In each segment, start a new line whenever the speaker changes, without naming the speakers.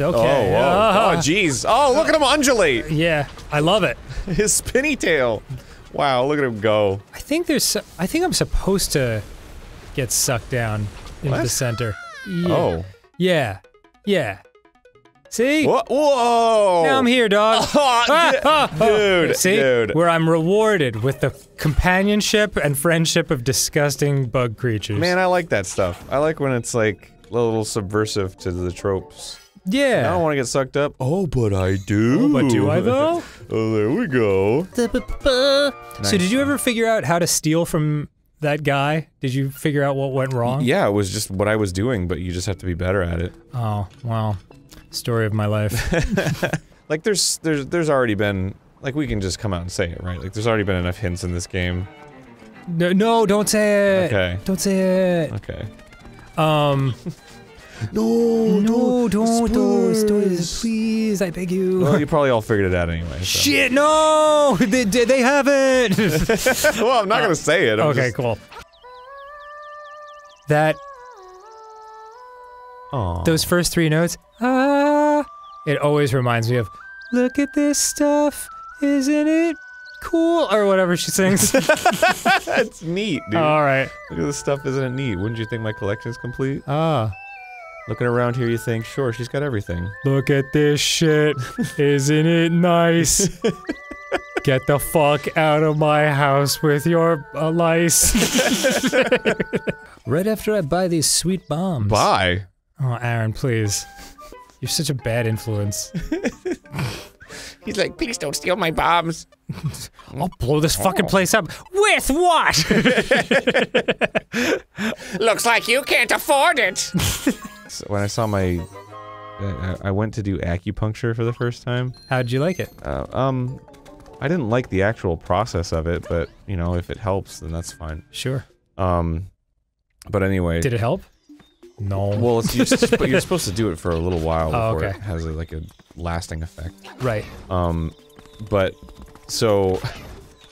Okay.
Oh, whoa. Oh, jeez. Oh, look at him undulate.
Yeah, I love it.
His spinny tail. Wow, look at him go.
I think there's. I think I'm supposed to get sucked down into
What?
the center. Yeah.
Oh.
Yeah. Yeah. See?
Whoa. Whoa.
Now I'm here, dog.
Oh,
Ah, ah, ah.
dude,
See?
dude.
Where I'm rewarded with the companionship and friendship of disgusting bug creatures.
Man, I like that stuff. I like when it's like a little subversive to the tropes. I don't want to get sucked up. Oh, but I do.
Oh, but do I though?
oh, there we go.
So did you ever figure out how to steal from that guy? Did you figure out what went wrong?
Yeah, it was just what I was doing, but you just have to be better at it.
Oh, well. Story of my life.
Like there's there's there's already been like we can just come out and say it, right? Like there's already been enough hints in this game.
no, no, don't say it.
Okay.
Don't say it.
Okay.
Um,
No,
no, don't, don't, don't, please, I beg you.
Well, you probably all figured it out anyway. So.
Shit, no! They, they they haven't!
well, I'm not gonna say it. I'm
okay,
just-
cool. That,
Aw.
those first three notes, ah, it always reminds me of, look at this stuff, isn't it cool? Or whatever she sings.
That's neat, dude.
Alright.
Look at this stuff, isn't it neat? Wouldn't you think my collection's complete?
Ah.
Looking around here, you think, sure, she's got everything.
Look at this shit. Isn't it nice? Get the fuck out of my house with your uh, lice. right after I buy these sweet bombs.
Bye.
Oh, Arin, please. You're such a bad influence.
He's like, please don't steal my bombs.
I'll blow this fucking place up. With what?
Looks like you can't afford it. When I saw my, I went to do acupuncture for the first time.
How'd you like it?
Uh, um, I didn't like the actual process of it, but you know, if it helps, then that's fine.
Sure.
Um, but anyway,
Did it help? No.
well, it's, you're, but you're supposed to do it for a little while
Oh,
before
okay.
it has a, like a lasting effect.
right.
Um, but so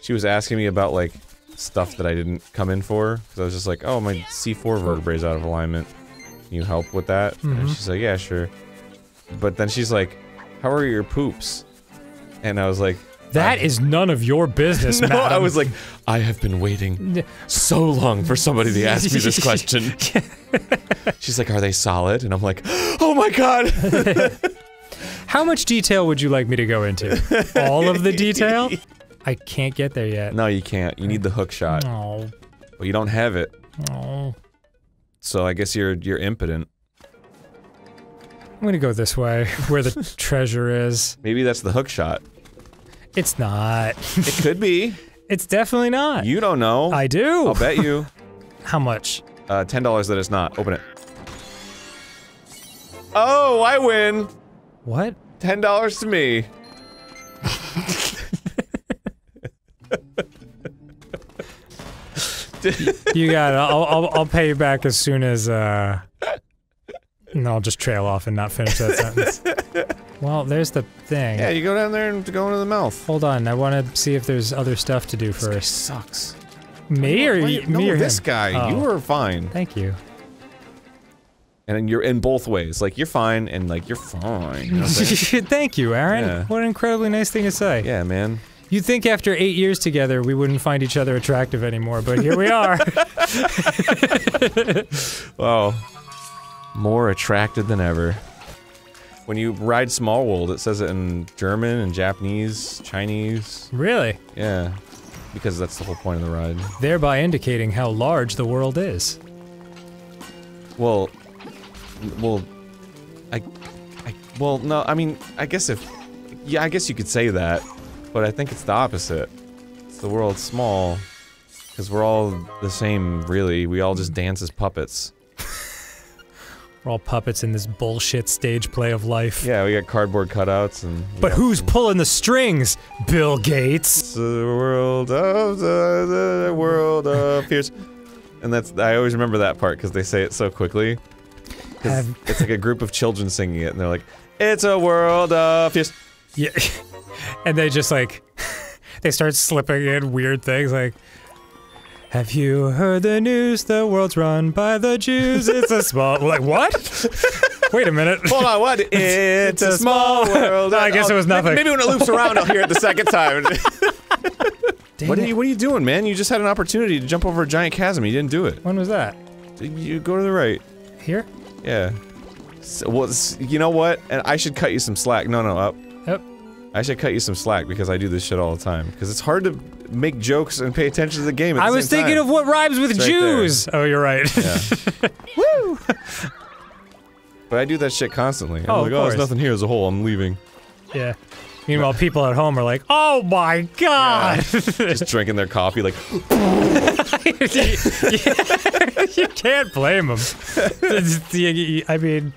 she was asking me about like stuff that I didn't come in for because I was just like, oh, my C4 vertebrae's out of alignment. Can you help with that? And
Mhm.
she's like, yeah, sure. But then she's like, how are your poops? And I was like,
That is none of your business,
no, I was like, I have been waiting so long for somebody to ask me this question. She's like, are they solid? And I'm like, oh my god.
How much detail would you like me to go into? All of the detail? I can't get there yet.
no, you can't. You need the hook shot.
Oh,
Well, you don't have it.
oh.
So I guess you're you're impotent.
I'm gonna go this way, where the treasure is.
Maybe that's the hook shot.
It's not.
It could be.
It's definitely not.
You don't know.
I do.
I'll bet you.
How much?
Uh, ten dollars that it's not. Open it. Oh, I win.
What?
Ten dollars to me.
You got it. I'll, I'll, I'll pay you back as soon as, uh... And I'll just trail off and not finish that sentence. Well, there's the thing.
Yeah, you go down there and go into the mouth.
Hold on, I want to see if there's other stuff to do first.
sucks.
Me or
Why-
y-
no,
me or
this
him?
guy.
Oh.
You are fine,
Thank you.
and you're in both ways. Like you're fine, and like you're fine. You know what I'm saying?
Thank you, Arin.
Yeah.
What an incredibly nice thing to say.
yeah, man.
You'd think after eight years together we wouldn't find each other attractive anymore, but here we are.
Wow. More attracted than ever. When you ride Small World, it says it in German and Japanese, Chinese.
really?
Yeah. Because that's the whole point of the ride.
Thereby indicating how large the world is.
Well, well, I, I, well, no, I mean, I guess if, yeah, I guess you could say that, but I think it's the opposite. It's the world's small, because we're all the same, really. We all just dance as puppets.
We're all puppets in this bullshit stage play of life.
Yeah, we got cardboard cutouts and.
But who's pulling the strings? Bill Gates.
It's the world of the, the world of fears. And that's I always remember that part because they say it so quickly. 'Cause
Have-
it's like a group of children singing it, and they're like, "It's a world of fears."
Yeah. And they just like they start slipping in weird things like have you heard the news? The world's run by the Jews. It's a small like what? Wait a minute.
Hold on, what? It's a small world.
I guess it was nothing.
Maybe when it loops around, I'll hear it the second time. What are you What are you doing, man? You just had an opportunity to jump over a giant chasm. You didn't do it.
When was that?
You go to the right.
Here?
Yeah. So, well, you know what? And I should cut you some slack. No, no, up. I should cut you some slack because I do this shit all the time. Because it's hard to make jokes and pay attention to the game. At
I
the
was thinking
time.
of what rhymes with
It's right.
Jews. Oh, you're right.
Yeah.
Woo!
But I do that shit constantly. I'm
Oh,
like,
of
oh, there's nothing here as a whole. I'm leaving.
Yeah. Meanwhile, people at home are like, "Oh my god!"
Just drinking their coffee, like,
you can't blame them. I mean,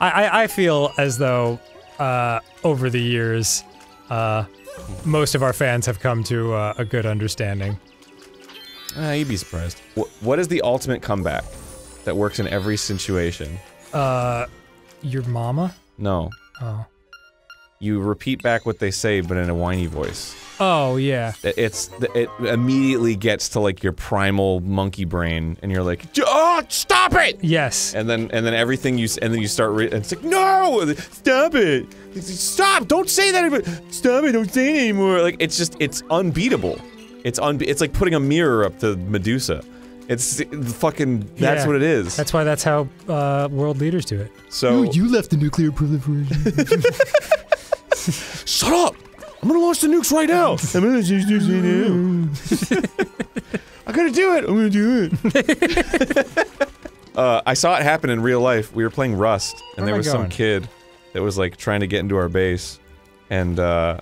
I, I, I feel as though uh, over the years, uh, most of our fans have come to uh, a good understanding.
ah, you'd be surprised. What, what is the ultimate comeback that works in every situation?
Uh, your mama?
No.
Oh.
You repeat back what they say, but in a whiny voice.
Oh yeah.
It- It's it immediately gets to like your primal monkey brain, and you're like, "Oh, stop it!"
Yes.
And then and then everything you and then you start re- and it's like, "No, stop it! Stop! Don't say that! anymore. Stop it! Don't say it anymore!" Like it's just it's unbeatable. It's unbe- It's like putting a mirror up to Medusa. It's fucking. That's
Yeah.
what it is.
That's why that's how uh, world leaders do it.
so
you left the nuclear proliferation.
shut up! I'm gonna launch the nukes right now. I'm gonna just do it now. I gotta do it. I'm gonna do it. uh, I saw it happen in real life. We were playing Rust, and
Where
there was some kid that was like trying to get into our base, and uh,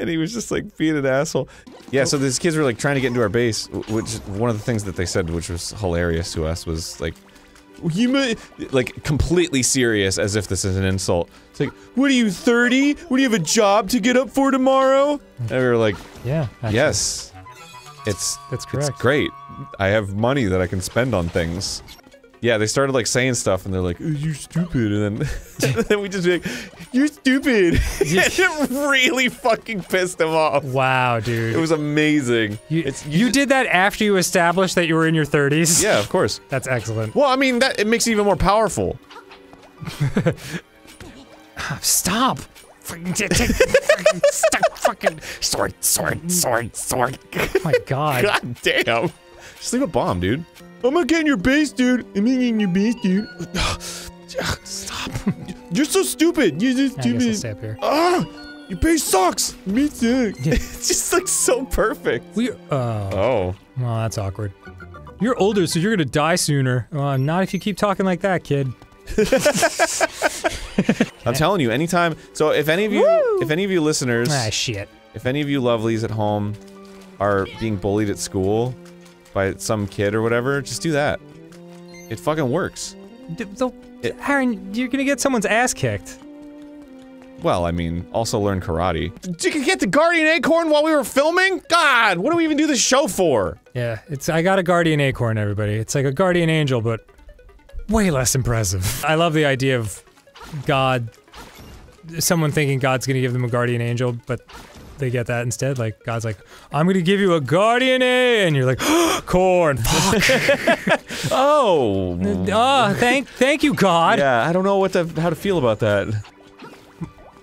and he was just like being an asshole. Yeah, so these kids were like trying to get into our base, which one of the things that they said, which was hilarious to us, was like. You may, like completely serious, as if this is an insult. It's like, what are you, 30? What do you have a job to get up for tomorrow? And we were like,
Yeah. actually,
yes. It's
That's
it's great. I have money that I can spend on things. Yeah, they started like saying stuff and they're like, oh, you're stupid. And then, and then we just be like, you're stupid. it really fucking pissed them off.
Wow, dude.
It was amazing.
you,
it's,
you did that after you established that you were in your 30s?
Yeah, of course.
That's excellent.
Well, I mean, that it makes it even more powerful.
Stop! Fucking Stop fucking.
sword, sword, sword, sword.
Oh my god.
God damn. Just leave a bomb, dude. I'm gonna get in your base, dude. I'm gonna get in your base, dude. Stop. You're so stupid. You're so
I guess I'll
stupid.
stay up here.
Ah! Your base sucks. Me too. it's just like so perfect.
We. Oh.
Oh.
Well, that's awkward. You're older, so you're gonna die sooner. Uh, not if you keep talking like that, kid.
I'm telling you, anytime. So if any of you,
Woo!
if any of you listeners,
Ah, shit.
if any of you lovelies at home are being bullied at school by some kid or whatever, just do that. It fucking works.
D- they'll-
It-
Arin, you're gonna get someone's ass kicked.
Well, I mean, also learn karate. Did You could get the guardian acorn while we were filming? God, what do we even do this show for?
Yeah, it's. I got a guardian acorn, everybody. It's like a guardian angel, but way less impressive. I love the idea of God, someone thinking God's gonna give them a guardian angel, but they get that instead. Like God's like, I'm gonna give you a guardian A, and you're like, corn. Fuck.
Oh.
Ah, thank, thank you, God.
Yeah, I don't know what to, how to feel about that.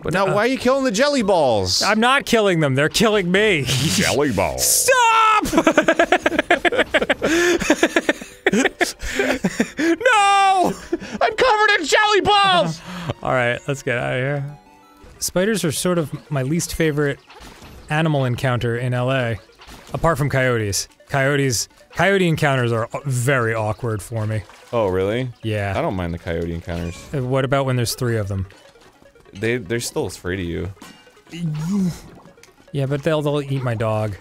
But now, why are you killing the jelly balls?
I'm not killing them. They're killing me.
jelly balls.
Stop! no!
I'm covered in jelly balls!
All right, let's get out of here. Spiders are sort of my least favorite animal encounter in LA, apart from coyotes. Coyotes, coyote encounters are very awkward for me.
oh, really?
Yeah.
I don't mind the coyote encounters.
Uh, What about when there's three of them?
They, they're still afraid of you.
Yeah, but they'll they'll eat my dog.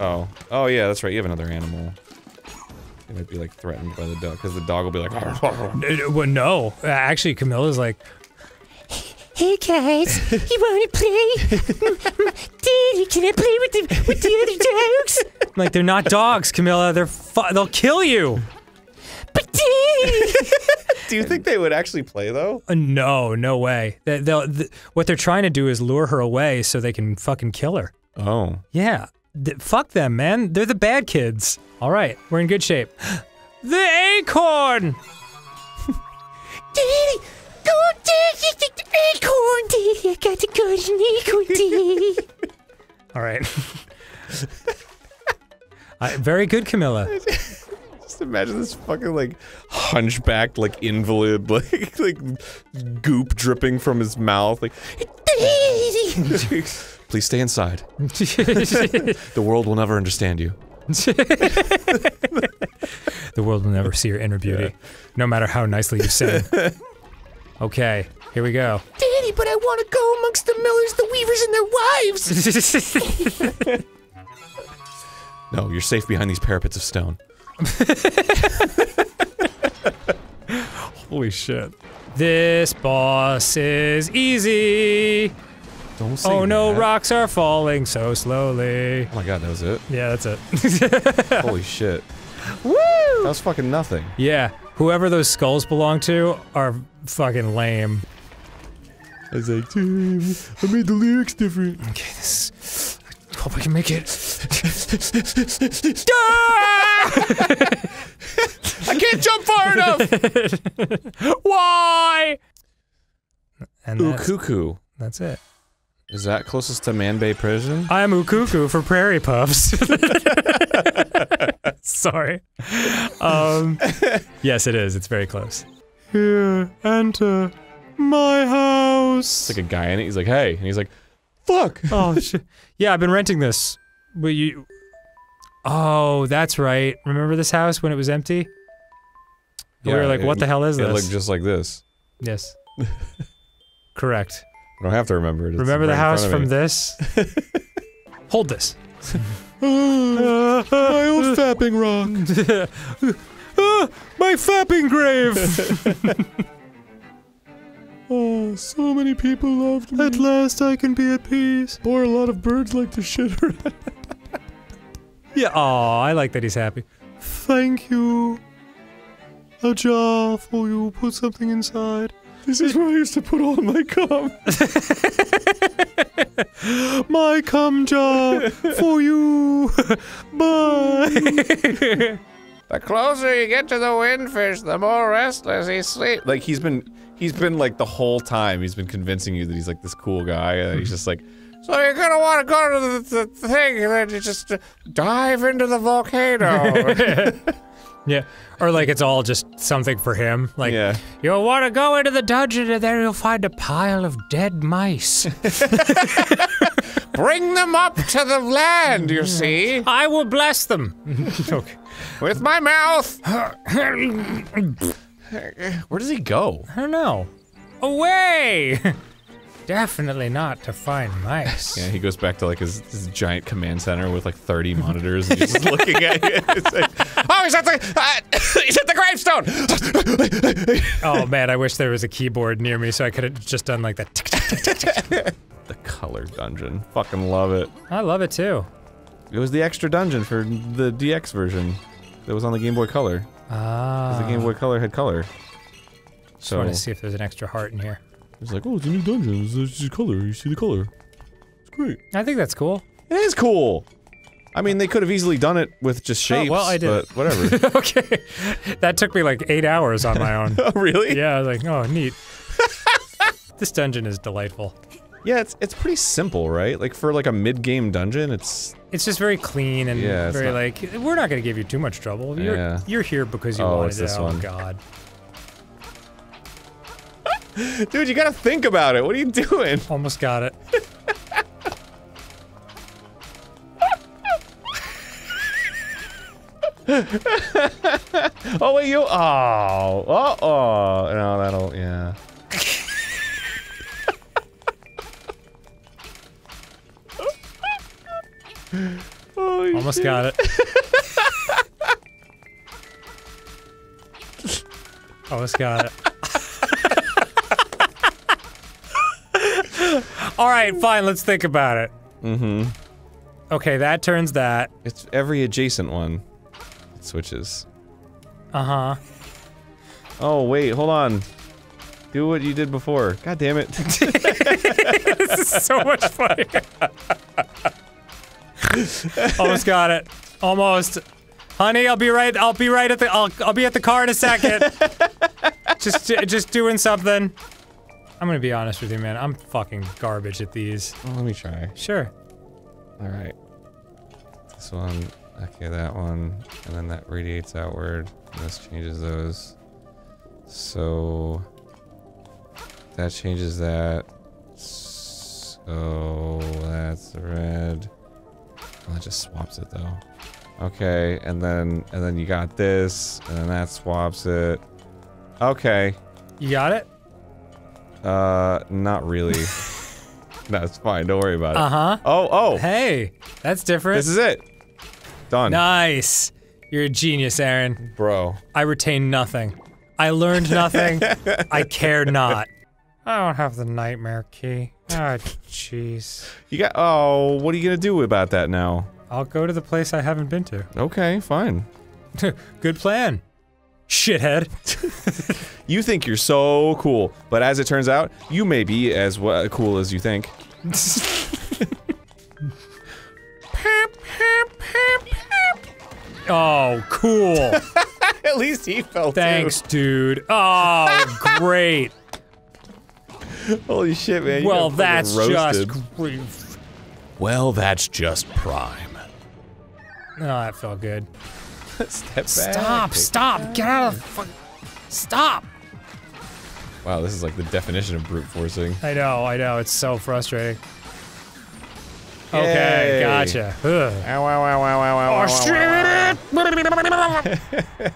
Oh. Oh, yeah, that's right. You have another animal. They might be, like, threatened by the dog, because the dog will be like,
Uh, Well, no, Uh, actually, Camilla's like,
Hey guys, you wanna play? Daddy, can I play with the with the other dogs?
like they're not dogs, Camilla. They're fu- they'll kill you.
But Daddy,
Do you think they would actually play, though?
Uh, no, no way. They, they'll, th- what they're trying to do is lure her away so they can fucking kill her.
Oh.
Yeah. Th- fuck them, man. They're the bad kids. All right, we're in good shape. the acorn! All right. I, very good, Camilla.
Just imagine this fucking like hunchbacked, like invalid, like like goop dripping from his mouth. Like, please stay inside. the world will never understand you.
the world will never see your inner beauty, yeah. no matter how nicely you sing. Okay, here we go.
Daddy, but I want to go amongst the millers, the weavers, and their wives.
No, you're safe behind these parapets of stone.
Holy shit. This boss is easy.
Don't say
Oh no,
that.
rocks are falling so slowly.
Oh my god, that was it.
Yeah, that's it.
Holy shit.
Woo!
That was fucking nothing.
Yeah, whoever those skulls belong to are fucking lame.
I was like, "Damn, I made the lyrics different.
Okay, this. I hope I can make it. Ah!
I can't jump far enough!
Why? And
Ooh,
that's,
cuckoo.
that's it.
Is that closest to Man Bay Prison?
I'm Ukuku for Prairie Puffs. Sorry. Um, yes, it is. It's very close. Here, enter my house.
It's like a guy in it. He's like, hey. And he's like, fuck.
oh shit. Yeah, I've been renting this. But you. Oh, that's right. Remember this house when it was empty? we were like,
it-
what the hell is
It
this?
looked just like this.
yes. Correct.
I don't have to remember it. It's
Remember the
right in
house from this? Hold this.
my old fapping rock.
My fapping grave!
Oh, so many people loved me.
At last I can be at peace.
Or a lot of birds like to shit around.
Yeah, aw, I like that he's happy. Thank you. A jar for you. Put something inside.
This is where I used to put all my cum.
My cum jar for you. Bye.
The closer you get to the windfish, the more restless he sleeps. Like he's been, he's been like the whole time. He's been convincing you that he's like this cool guy, and he's just like, so you're gonna want to go to the, the thing, and then you just uh, dive into the volcano.
yeah. Or like it's all just something for him. Like,
yeah.
you'll want to go into the dungeon and there you'll find a pile of dead mice.
Bring them up to the land, you see,
I will bless them. okay.
with my mouth. Where does he go?
I don't know. Away! Definitely not to find mice.
Yeah, he goes back to like his, his giant command center with like 30 monitors and he's just looking at you. It's like, oh, he's at the uh, he's at the gravestone.
Oh man, I wish there was a keyboard near me so I could have just done like that.
the color dungeon, fucking love it.
I love it too.
It was the extra dungeon for the DX version that was on the Game Boy Color.
Ah.
because the Game Boy Color had color.
Just
So
want to see if there's an extra heart in here.
Like, oh, it's a new dungeon. It's, it's just color. You see the color. It's great.
I think that's cool.
It is cool. I mean, they could have easily done it with just
Oh,
shapes.
well, I did.
But whatever.
okay. That took me like eight hours on my own.
oh, really?
yeah, I was like, oh, neat. this dungeon is delightful.
Yeah, it's it's pretty simple, right? Like for like a mid-game dungeon, it's
It's just very clean and
Yeah,
very
not-
like we're not gonna give you too much trouble. You're
Yeah.
you're here because you
Oh,
wanted
it's
it.
this
oh
one.
god.
Dude, you gotta think about it. What are you doing?
Almost got it.
Oh wait, you. Oh, oh, oh. No, that'll. Yeah. Holy
Almost
shit.
got it. Almost got it. All right, fine. Let's think about it.
Mm-hmm.
Okay, that turns that.
It's every adjacent one. It switches.
Uh huh.
Oh wait, hold on. Do what you did before. God damn it.
this is so much fun. Almost got it. Almost. Honey, I'll be right. I'll be right at the. I'll. I'll be at the car in a second. just, just doing something. I'm gonna be honest with you, man. I'm fucking garbage at these.
Oh, let me try.
Sure.
Alright. This one, okay, that one, and then that radiates outward, and this changes those. So that changes that. So that's red. Well, that just swaps it though. Okay, and then and then you got this, and then that swaps it. Okay.
You got it?
Uh, not really. no, it's fine. Don't worry about it.
Uh-huh.
Oh, oh,
Hey, that's different.
this is it. Done,
nice. You're a genius, Arin.
bro.
I retain nothing. I learned nothing. I care not. I don't have the nightmare key. Ah, jeez.
You got. Oh, what are you gonna do about that now?
I'll go to the place I haven't been to.
Okay, fine.
Good plan. Shithead.
You think you're so cool, but as it turns out, you may be as w- cool as you think.
Oh, cool.
At least he felt
Thanks, dude. Oh, great.
Holy shit, man! you
Well, that's just
roasted. Well, that's just prime.
Oh, that felt good.
Step back.
Stop, stop, get out of the fuck. Stop.
Wow, this is like the definition of brute forcing.
I know, I know, it's so frustrating. Okay,
Yay.
gotcha. Ugh.
Ow, ow, ow, ow, ow, ow,
Oh,
ow, ow,
shit!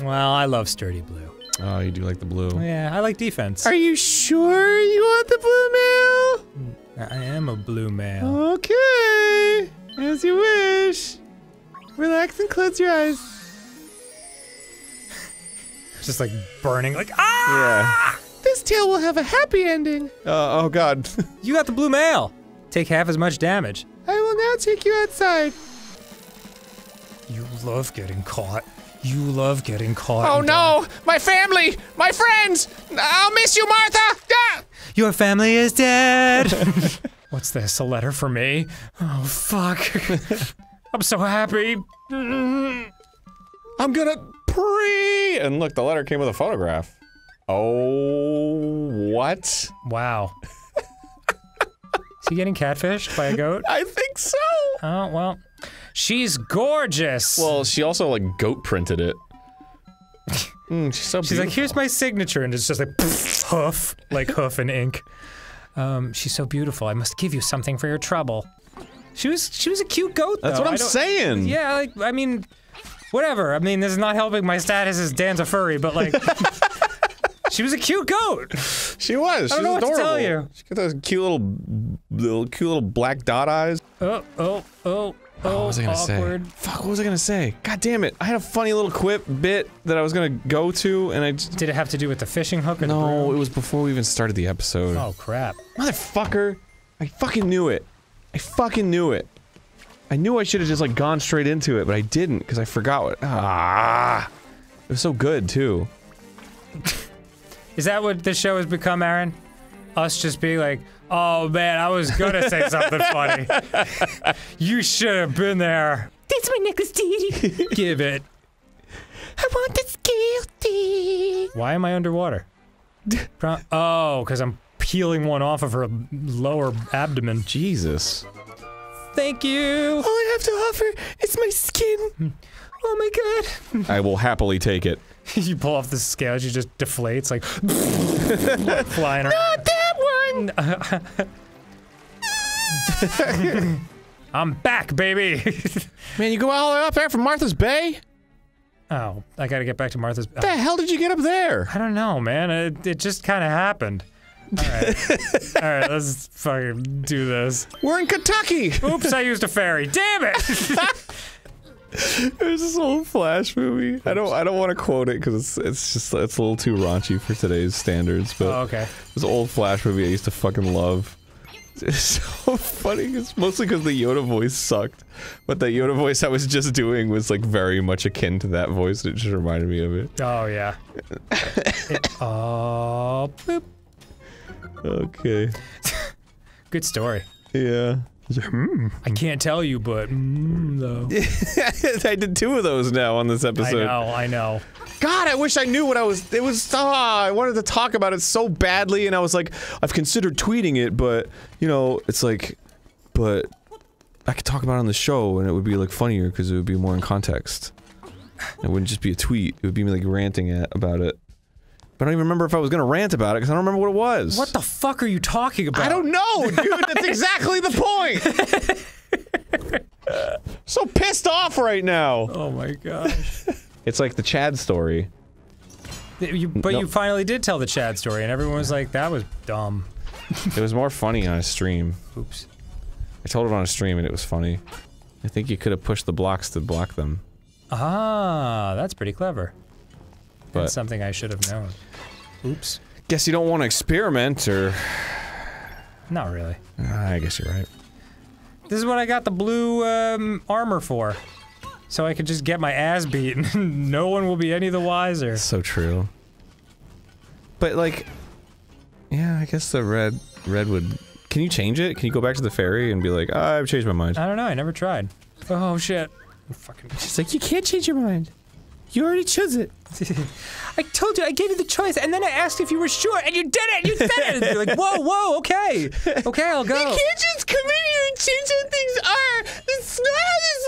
well, I love Sturdy Blue.
Oh, you do like the blue.
Yeah, I like defense.
Are you sure you want the blue mail?
I am a blue male.
Okay, as you wish. Relax and close your eyes.
Just like burning, like, ah!
Yeah. This tale will have a happy ending. Uh, oh god.
You got the blue mail. Take half as much damage.
I will now take you outside.
You love getting caught. You love getting caught.
Oh
and
no! My family! My friends! I'll miss you, Martha! Ah!
Your family is dead. What's this? A letter for me? Oh fuck. I'm so happy.
I'm gonna pre. And look, the letter came with a photograph. Oh, what?
Wow. Is he getting catfished by a goat?
I think so.
Oh well. She's gorgeous.
Well, she also like goat printed it. Mm, she's so
She's like, here's my signature, and it's just like poof, hoof, like hoof and ink. Um, she's so beautiful. I must give you something for your trouble. She was she was a cute goat.
That's
though.
what I'm saying.
Yeah, like I mean, whatever. I mean, this is not helping my status as Dan's a furry, but like, she was a cute goat.
She was.
I don't
She's
know what to
adorable.
tell you.
She got those cute little, little cute little black dot eyes.
Oh, oh, oh, oh.
what was I gonna
awkward.
say? Fuck, what was I gonna say? God damn it! I had a funny little quip bit that I was gonna go to, and I just
Did it have to do with the fishing hook
no. It was before we even started the episode.
Oh crap!
Motherfucker! I fucking knew it. I fucking knew it. I knew I should have just like gone straight into it, but I didn't because I forgot what. Ah, it was so good too.
Is that what this show has become, Arin? Us just being like, oh man, I was gonna say something funny. you should have been there.
That's my necklace, Daddy.
Give it.
I want the guilty.
Why am I underwater? Pro- oh, because I'm peeling one off of her lower abdomen.
Jesus.
Thank you.
All I have to offer is my skin.
Oh my god.
I will happily take it.
you pull off the scale, she just deflates, like flying around.
Not that one.
I'm back, baby.
Man, you go all the way up there from Martha's Bay?
oh, I gotta get back to Martha's.
What the oh. hell did you get up there?
I don't know, man. It, it just kind of happened. All right, all right. Let's fucking do this.
We're in Kentucky.
Oops, I used a ferry. Damn it!
There's this old Flash movie. I don't. I don't want to quote it because it's it's just it's a little too raunchy for today's standards. But
oh, okay.
this old Flash movie I used to fucking love. It's so funny. It's mostly because the Yoda voice sucked, but the Yoda voice I was just doing was like very much akin to that voice. It just reminded me of it.
Oh yeah. It- oh, boop.
Okay.
Good story.
Yeah.
I can't tell you, but mm, though.
I did two of those now on this episode.
I know, I know.
God, I wish I knew what I was. It was. Ah, I wanted to talk about it so badly, and I was like, I've considered tweeting it, but you know, it's like, but I could talk about it on the show and it would be like funnier because it would be more in context. It wouldn't just be a tweet. It would be me like ranting at, about it. But I don't even remember if I was gonna rant about it because I don't remember what it was.
What the fuck are you talking about?
I don't know, dude. That's exactly the point. so pissed off right now.
Oh my gosh.
It's like the Chad story.
You, but
No.
you finally did tell the Chad story, and everyone was like, "That was dumb."
It was more funny on a stream.
Oops.
I told it on a stream and it was funny. I think you could have pushed the blocks to block them.
Ah, that's pretty clever.
But-
That's something I should have known. Oops.
Guess you don't want to experiment, or
Not really.
Ah, I guess you're right.
This is what I got the blue um, armor for. So I could just get my ass beat and no one will be any the wiser.
So true. But like, yeah, I guess the red redwood. Can you change it? Can you go back to the ferry and be like, oh, I've changed my mind?
I don't know, I never tried. Oh shit. Fucking
She's like, you can't change your mind. You already chose it.
I told you, I gave you the choice, and then I asked if you were sure, and you did it! You said it! And you're like, whoa, whoa, okay. Okay, I'll go.
You can't just come in here and change how things are. That's not how this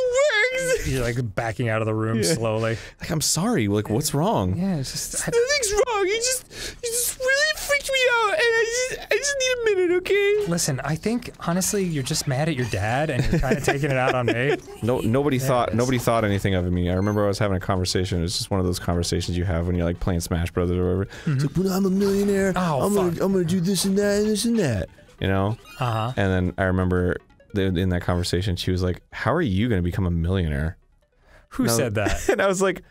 works.
You're like backing out of the room slowly.
Like, I'm sorry. Like, what's wrong?
Yeah, it's just. I,
Nothing's wrong. You just, you just really freaked me out, and I just, I just need a minute, okay?
listen, I think, honestly, you're just mad at your dad, and you're kind of taking it out on me.
No, nobody thought nobody thought anything of me. I remember I was having a conversation. It was just one of those conversations you have when you're like playing Smash Brothers or whatever. It's like, I'm a millionaire,
Oh,
I'm
fuck.
gonna I'm gonna do this and that and this and that. You know.
Uh huh.
And then I remember in that conversation, she was like, "How are you gonna become a millionaire?"
Who
No.
said that?
And I was like,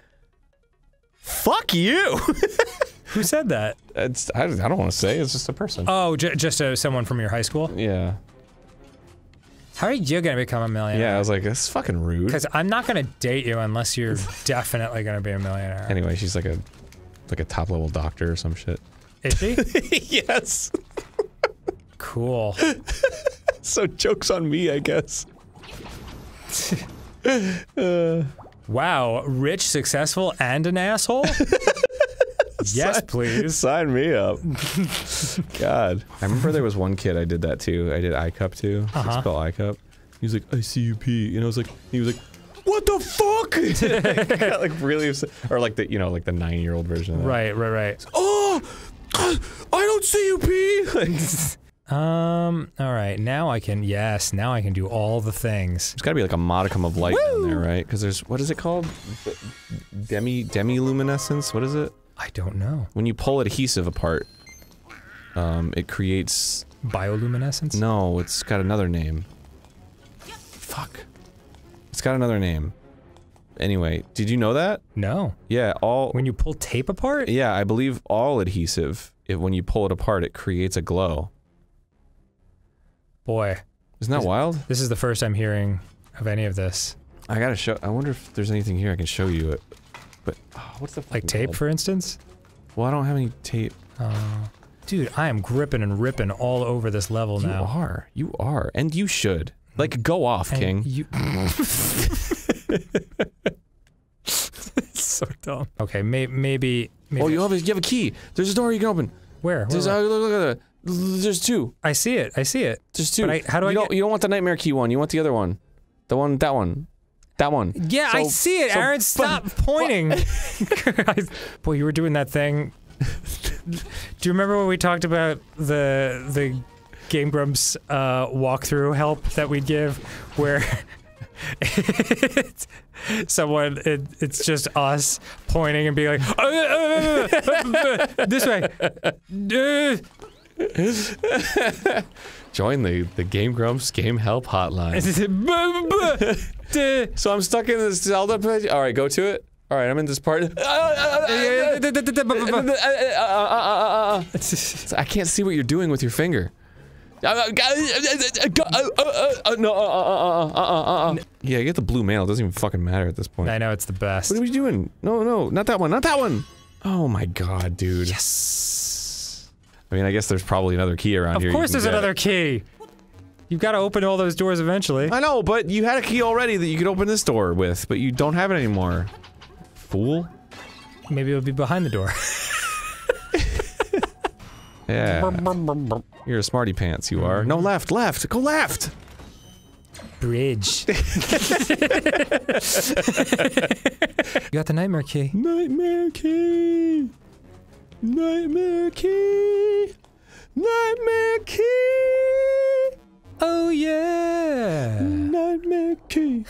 "Fuck you."
Who said that?
it's I, I don't want to say. It's just a person.
Oh, j- just uh, someone from your high school?
yeah.
How are you gonna become a millionaire?
Yeah. I was like, "That's fucking rude."
Because I'm not gonna date you unless you're definitely gonna be a millionaire.
Anyway, she's like a like a top level doctor or some shit.
Is she?
yes.
cool.
So jokes on me, I guess.
Wow, rich, successful, and an asshole? Yes, please.
Sign me up. God. I remember there was one kid I did that to. I did iCup to.
Uh-huh.
It's called iCup. He was like, I see you pee. And I was like, he was like, what the fuck? Got like really upset. Or like the, you know, like the nine year old version of that.
Right, right, right.
Oh, I don't see you pee.
Um, alright, now I can, yes, now I can do all the things.
There's got to be like a modicum of light in there, right? Because there's what is it called? Demi demi-luminescence? What is it?
I don't know.
When you pull adhesive apart, um, it creates.
Bioluminescence?
No, it's got another name. Fuck. It's got another name. Anyway, did you know that?
No.
Yeah, all.
When you pull tape apart?
Yeah, I believe all adhesive. If when you pull it apart, it creates a glow.
Boy,
Isn't that wild?
this is the first I'm hearing of any of this.
I gotta show. I wonder if there's anything here I can show you it. But oh, what's the
Like tape,
called?
for instance?
Well, I don't have any tape.
Oh. Dude, I am gripping and ripping all over this level
You
now.
You are. You are. And you should. Like, go off,
And
King.
You. it's so dumb. Okay, may, maybe. maybe
Oh, you have, a, you have a key. There's a door you can open.
Where? Where,
There's,
where?
uh, look, look at that. There's two.
I see it. I see it.
There's two.
But I- how do
you
I
don't,
get-
You don't want the nightmare key one. You want the other one. The one, that one. That one.
Yeah, I see it.
so-
Arin, stop pointing. Boy, you were doing that thing. Do you remember when we talked about the the Game Grumps uh, walkthrough help that we'd give, where it's, someone it, it's just us pointing and being like, "Uh, uh, uh, uh, this way. Uh,
Join the, the Game Grumps Game Help Hotline.
uh,
so I'm stuck in this Zelda page. All right, go to it. All right, I'm in this part. I can't see what you're doing with your finger. No, uh, uh, uh, Yeah, get the blue mail. It doesn't even fucking matter at this point.
I know it's the best.
What are we doing? No, no, not that one. Not that one. Oh my god, dude.
Yes.
I mean, I guess there's probably another key around
Of
here. Of
course, there's another key. You've got to open all those doors eventually.
I know, but you had a key already that you could open this door with, but you don't have it anymore. Fool.
Maybe it'll be behind the door.
Yeah. You're a smarty pants, you are. No, left, left, go left!
bridge. you got the nightmare key.
Nightmare key. Nightmare key. Nightmare key.
Oh yeah.
Nightmare key.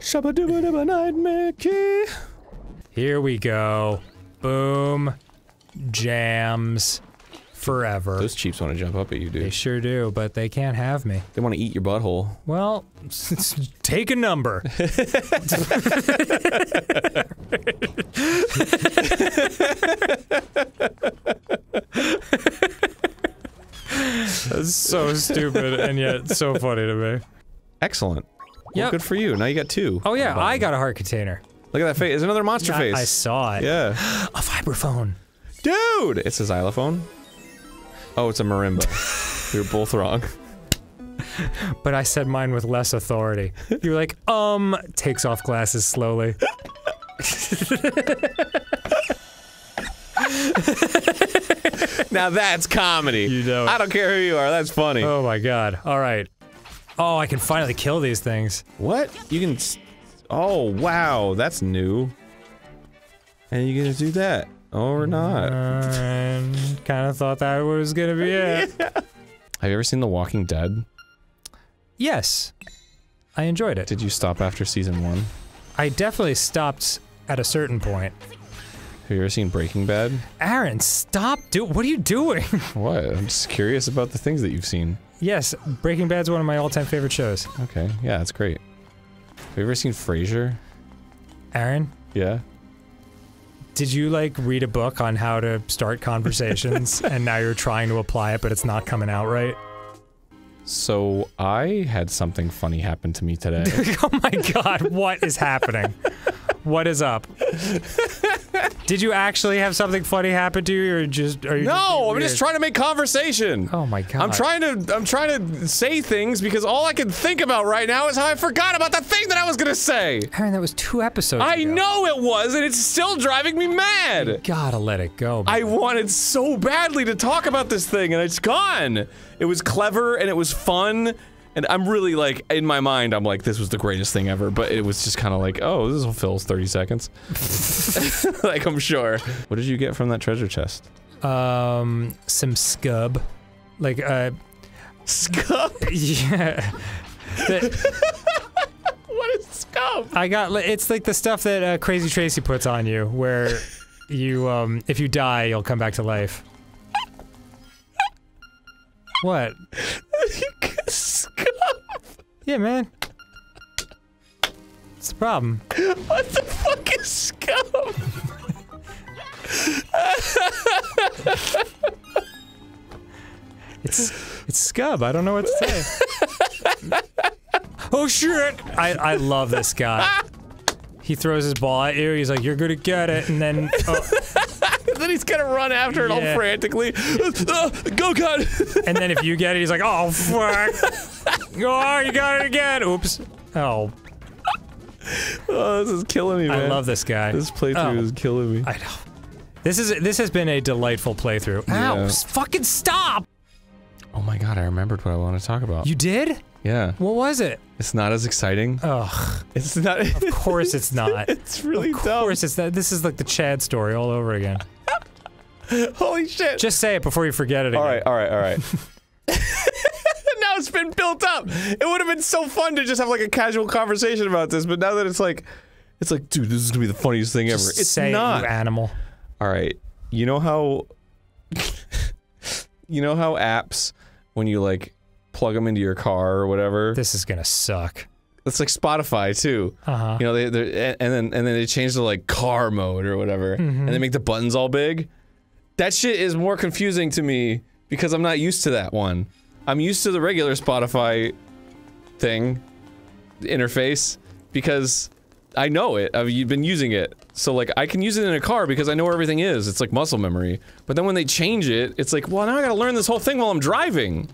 Shabba dubba dubba nightmare key.
Here we go. Boom. Jams. Forever.
Those cheaps want to jump up at you, dude.
They sure do, but they can't have me.
They want to eat your butthole.
Well, take a number. That's so stupid and yet so funny to me.
Excellent. Well,
Yep.
good for you. Now you got two.
Oh yeah, I got a heart container.
Look at that face. There's another monster
I,
face.
I saw it.
Yeah.
A vibraphone.
Dude! It's a xylophone? Oh, it's a marimba. we were both wrong.
But I said mine with less authority. You were like, um, takes off glasses slowly.
Now that's comedy.
You know it.
I don't care who you are. That's funny.
Oh my god. Alright. Oh, I can finally kill these things.
What? You can. s- Oh wow, that's new. And you gonna do that Oh, or not?
And kind of thought that was gonna be it.
Have you ever seen The Walking Dead?
Yes. I enjoyed it.
Did you stop after season one?
I definitely stopped at a certain point.
Have you ever seen Breaking Bad?
Arin, stop do- what are you doing?
What? I'm just curious about the things that you've seen.
yes, Breaking Bad's one of my all-time favorite shows.
Okay, yeah, that's great. Have you ever seen Frasier?
Arin,
Yeah.
Did you like read a book on how to start conversations and now you're trying to apply it but it's not coming out right?
So I had something funny happen to me today.
oh my god, what is happening? What is up? Did you actually have something funny happen to you or just are you
no, I'm
being
just trying to make conversation.
Oh my god.
I'm trying to I'm trying to say things because all I can think about right now is how I forgot about the thing that I was gonna say.
Arin, that was two episodes
I
ago.
know it was, and it's still driving me mad.
Gotta let it go.
I wanted so badly to talk about this thing, and it's gone. It was clever and it was fun, and I'm really like in my mind, I'm like, this was the greatest thing ever. But it was just kind of like, oh, this will fill 30 seconds. like I'm sure. What did you get from that treasure chest?
um some scub. Like uh
Scum.
yeah.
What is scum?
I got it's like the stuff that uh, Crazy Tracy puts on you where you um if you die you'll come back to life. What? Yeah, man. What's the problem?
What the fuck is scum?
It's it's scub. I don't know what to say. oh shit! I I love this guy. He throws his ball at you. He's like, "You're gonna get it," and then oh,
then he's gonna run after it all
Yeah.
frantically. Uh, go, God!
and then if you get it, he's like, "Oh fuck! oh, you got it again! Oops! Oh,
oh, this is killing me, man.
I love this guy.
This playthrough
Oh.
is killing me.
I know. This is this has been a delightful playthrough. Ow!
Yeah.
s- Fucking stop!
Oh my god, I remembered what I want to talk about.
You did?
Yeah.
What was it?
It's not as exciting.
Ugh.
It's not.
Of course it's not.
it's really cool.
Of
dumb.
course it's not. This is like the Chad story all over again.
Holy shit.
Just say it before you forget it again.
all right, all right, all right. now it's been built up. It would have been so fun to just have like a casual conversation about this, but now that it's like, it's like, dude, this is gonna be the funniest thing
Just
ever. It's
say it,
not.
you animal.
all right. You know how. you know how apps, when you like plug them into your car or whatever,
This is gonna suck.
it's like Spotify too.
Uh huh.
You know, they they and then and then they change to like car mode or whatever, and they make the buttons all big. That shit is more confusing to me because I'm not used to that one. I'm used to the regular Spotify thing interface because I know it. I've you've been using it. So like I can use it in a car because I know where everything is. It's like muscle memory. But then when they change it, it's like, well, now I got to learn this whole thing while I'm driving.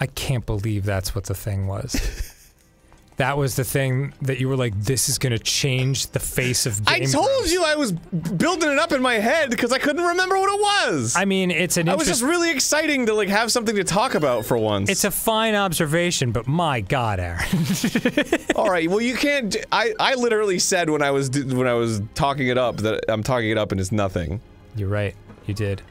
I can't believe that's what the thing was. that was the thing that you were like, this is gonna change the face of
I told you I was building it up in my head because I couldn't remember what it was.
I mean, it's an
I was just really exciting to like have something to talk about for once.
It's a fine observation, but my God, Arin.
All right. Well, you can't. I I literally said when I was d- when I was talking it up that I'm talking it up and it's nothing.
You're right. You did.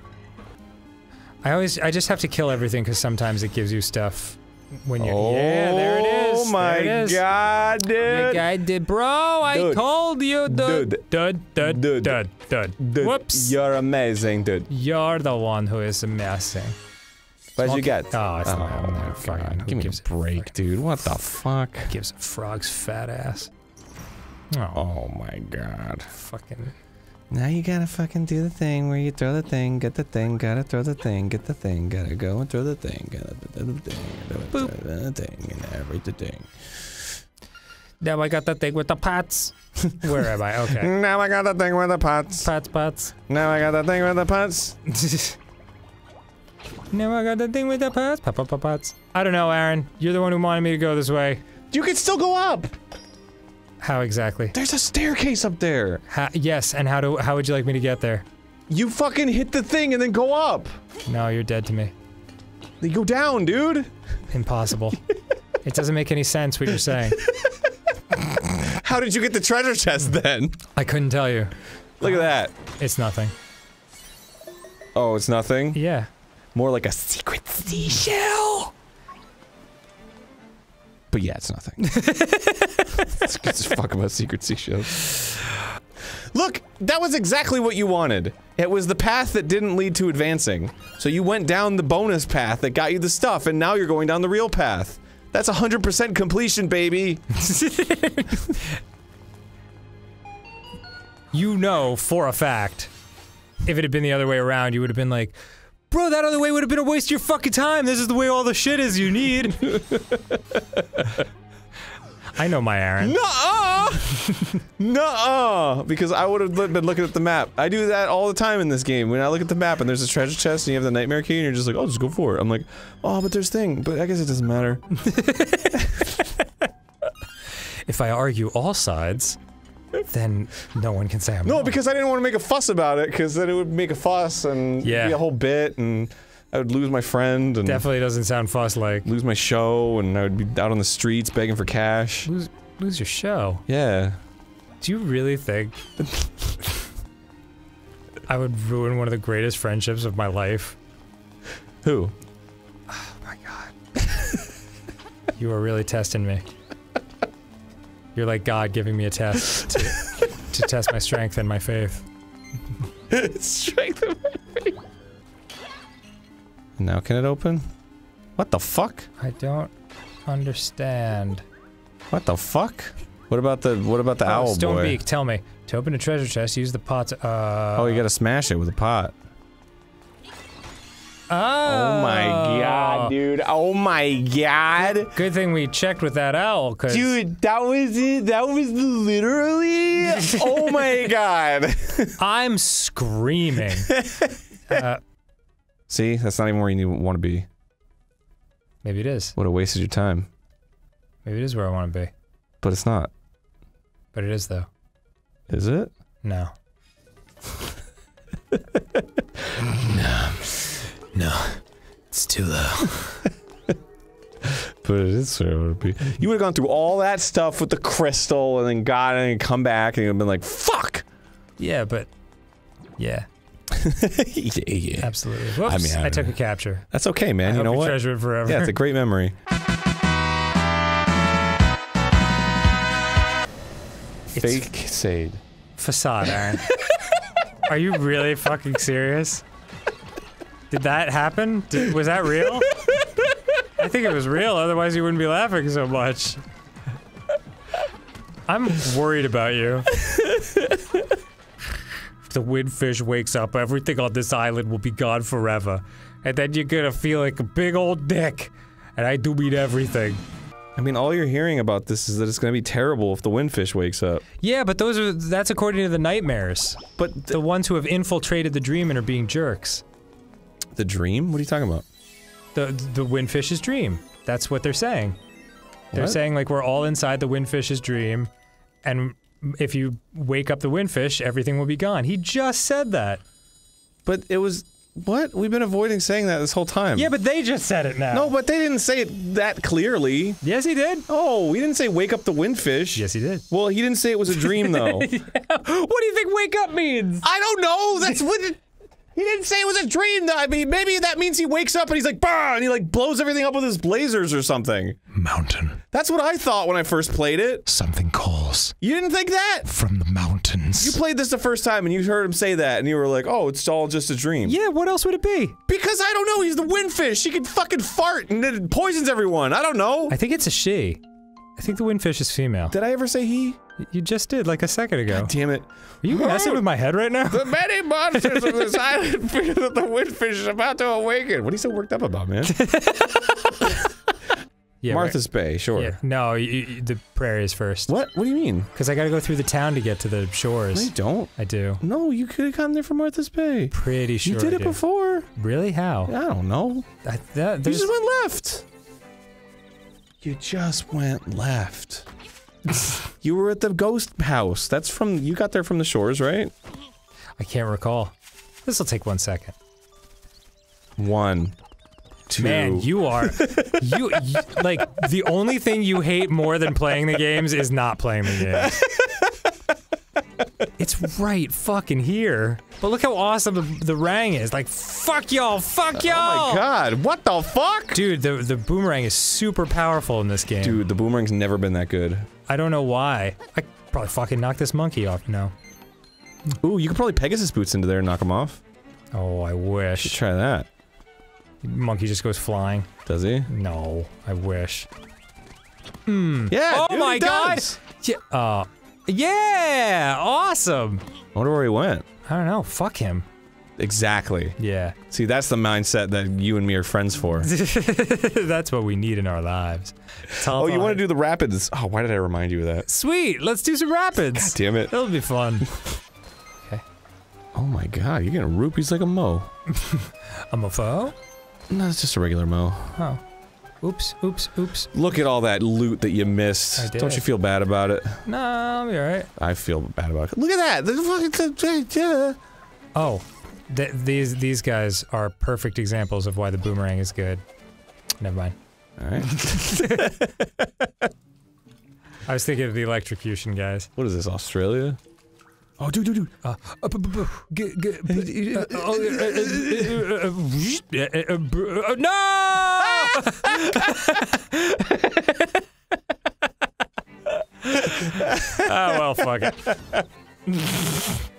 I always, I just have to kill everything because sometimes it gives you stuff when you. yeah, there it oh is.
Oh my
there it is.
god, oh dude.
You guy did, bro. I
Dude.
told you, dude.
Dude.
Dud, dud,
Dude.
dud, dud.
Dude,
Whoops.
You're amazing, dude.
You're the one who is amazing.
What'd you get?
Oh, it's not
Oh,
up there.
my
Fucking,
God. Give me a break, dude. What the fuck?
Gives a frog's fat ass. Oh,
Oh, oh my god.
fucking.
Now you gotta fucking do the thing where you throw the thing, get the thing, gotta throw the thing, get the thing, gotta go and throw the thing, gotta throw the thing,
Boop.
throw the thing, and every the thing.
Now I got the thing with the pots. Where am I? Okay.
Now I got the thing with the pots.
Pots, pots.
Now I got the thing with the pots.
now I got the thing with the pots. Pop, pop, pop, pots. I don't know, Arin. You're the one who wanted me to go this way.
You can still go up.
How exactly?
There's a staircase up there.
Ha yes, and how do how would you like me to get there?
You fucking hit the thing and then go up.
No, you're dead to me.
They go down, dude.
Impossible. it doesn't make any sense what you're saying.
How did you get the treasure chest then?
I couldn't tell you.
Look at that.
It's nothing.
Oh, it's nothing.
Yeah.
More like a secret seashell. But yeah, it's nothing. Let's get fuck about secret seashells. Look, that was exactly what you wanted. It was the path that didn't lead to advancing. So you went down the bonus path that got you the stuff, and now you're going down the real path. That's 100% completion, baby.
You know for a fact, if it had been the other way around, you would have been like, Bro, that other way would have been a waste of your fucking time. This is the way all the shit is you need. I know my Arin.
Nuh-uh! Nuh-uh! Because I would have been looking at the map. I do that all the time in this game. When I look at the map and there's a treasure chest and you have the nightmare key and you're just like, oh, just go for it. I'm like, oh, but there's thing. But I guess it doesn't matter.
If I argue all sides, then no one can say I'm
No,
wrong.
because I didn't want to make a fuss about it, because then it would make a fuss and
Yeah.
be a whole bit, and I would lose my friend and
definitely doesn't sound fuss like
lose my show, and I would be out on the streets begging for cash.
lose lose your show.
Yeah.
Do you really think I would ruin one of the greatest friendships of my life?
Who?
Oh my god. you are really testing me. You're like God giving me a test to, to test my strength and my faith.
Strength of my faith. Now can it open? What the fuck?
I don't understand.
What the fuck? What about the what about the
oh,
owl boy?
Stonebeak, tell me. To open a treasure chest, use the pot. to- Uh,
Oh, you gotta smash it with a pot.
Oh,
Oh my god, dude. Oh my god.
Good thing we checked with that owl, cause
Dude, that was it. That was literally. oh my god.
I'm screaming. uh,
See, that's not even where you want to be.
maybe it is.
What a waste of your time.
Maybe it is where I want to be.
But it's not.
But it is though.
Is it?
No.
No, it's too low.
But it is where it would be. You would have gone through all that stuff with the crystal and then got it and come back and you'd have been like, fuck!
Yeah, but yeah,
yeah, yeah.
absolutely. Whoops!
mean, I
I, took
know.
a capture.
That's okay, man.
I
you
hope
know
you
what?
treasure it forever.
Yeah, it's a great memory.
It's
Fake cade.
facade, Arin. Are you really fucking serious? Did that happen? Did, was that real? I think it was real, otherwise you wouldn't be laughing so much. I'm worried about you. If the windfish wakes up, everything on this island will be gone forever. And then you're gonna feel like a big old dick. And I do mean everything.
I mean, all you're hearing about this is that it's gonna be terrible if the windfish wakes up.
Yeah, but those are that's according to the nightmares.
But
The ones who have infiltrated the dream and are being jerks.
The dream? What are you talking about?
The the windfish's dream. That's what they're saying. They're
What?
saying like we're all inside the windfish's dream, and if you wake up the windfish, everything will be gone. He just said that.
But it was what? We've been avoiding saying that this whole time.
Yeah, but they just said it now.
no, but they didn't say it that clearly.
Yes, he did.
Oh, he didn't say wake up the windfish.
Yes, he did.
Well, he didn't say it was a dream though.
What do you think wake up means?
I don't know. That's what. He didn't say it was a dream. Though. I mean, maybe that means he wakes up and he's like, bah, and he like blows everything up with his blazers or something.
Mountain.
That's what I thought when I first played it.
Something calls
You didn't think that?
from the mountains.
You played this the first time and you heard him say that, and you were like, oh, it's all just a dream.
Yeah, what else would it be?
Because I don't know. He's the windfish. He can fucking fart and it poisons everyone. I don't know.
I think it's a she. I think the windfish is female.
Did I ever say he?
You just did like a second ago.
Damn it.
Are you messing with my head right now?
The many monsters of this island fear that the windfish is about to awaken. What are you so worked up about, man?
Yeah,
Martha's Bay, sure.
Yeah. No, you, you, the prairie is first.
What? What do you mean?
Because I got to go through the town to get to the shores.
you don't.
I do.
No, you could have gotten there from Martha's Bay.
Pretty sure.
you did
I
it before.
Really? How?
I don't know.
I, that,
You
there's,
just went left. You just went left. you were at the ghost house. That's from you got there from the shores, right?
I can't recall. This will take one second.
One, two.
Man, you are you, you like the only thing you hate more than playing the games is not playing the games. it's right fucking here. But look how awesome the, the rang is. Like fuck y'all, fuck y'all.
Oh my god! What the fuck?
Dude, the the boomerang is super powerful in this game.
Dude, the boomerang's never been that good.
I don't know why. I probably fucking knock this monkey off now.
Ooh, you could probably Pegasus boots into there and knock him off.
Oh, I
Should
wish.
try that.
Monkey just goes flying.
Does he?
No, I wish. Hmm.
Yeah.
Oh
dude,
my god! Yeah, uh, yeah, awesome.
I wonder where he went.
I don't know. Fuck him.
Exactly.
Yeah,
See, that's the mindset that you and me are friends for.
that's what we need in our lives.
oh, you want to do the rapids? Oh, why did I remind you of that?
Sweet. Let's do some rapids.
God Damn it.
It'll be fun. Okay.
Oh my god, you're getting rupees like a mo.
A mofo?
No, it's just a regular mo.
Oh. Oops. Oops. Oops.
Look at all that loot that you missed.
I did.
Don't you feel bad about it?
No, I'll be alright.
I feel bad about it. Look at that.
Oh, th these these guys are perfect examples of why the boomerang is good. Never mind.
All right.
I was thinking of the electrocution guys.
What is this? Australia? Oh, dude, dude, dude.
Uh, No! oh well, fuck it.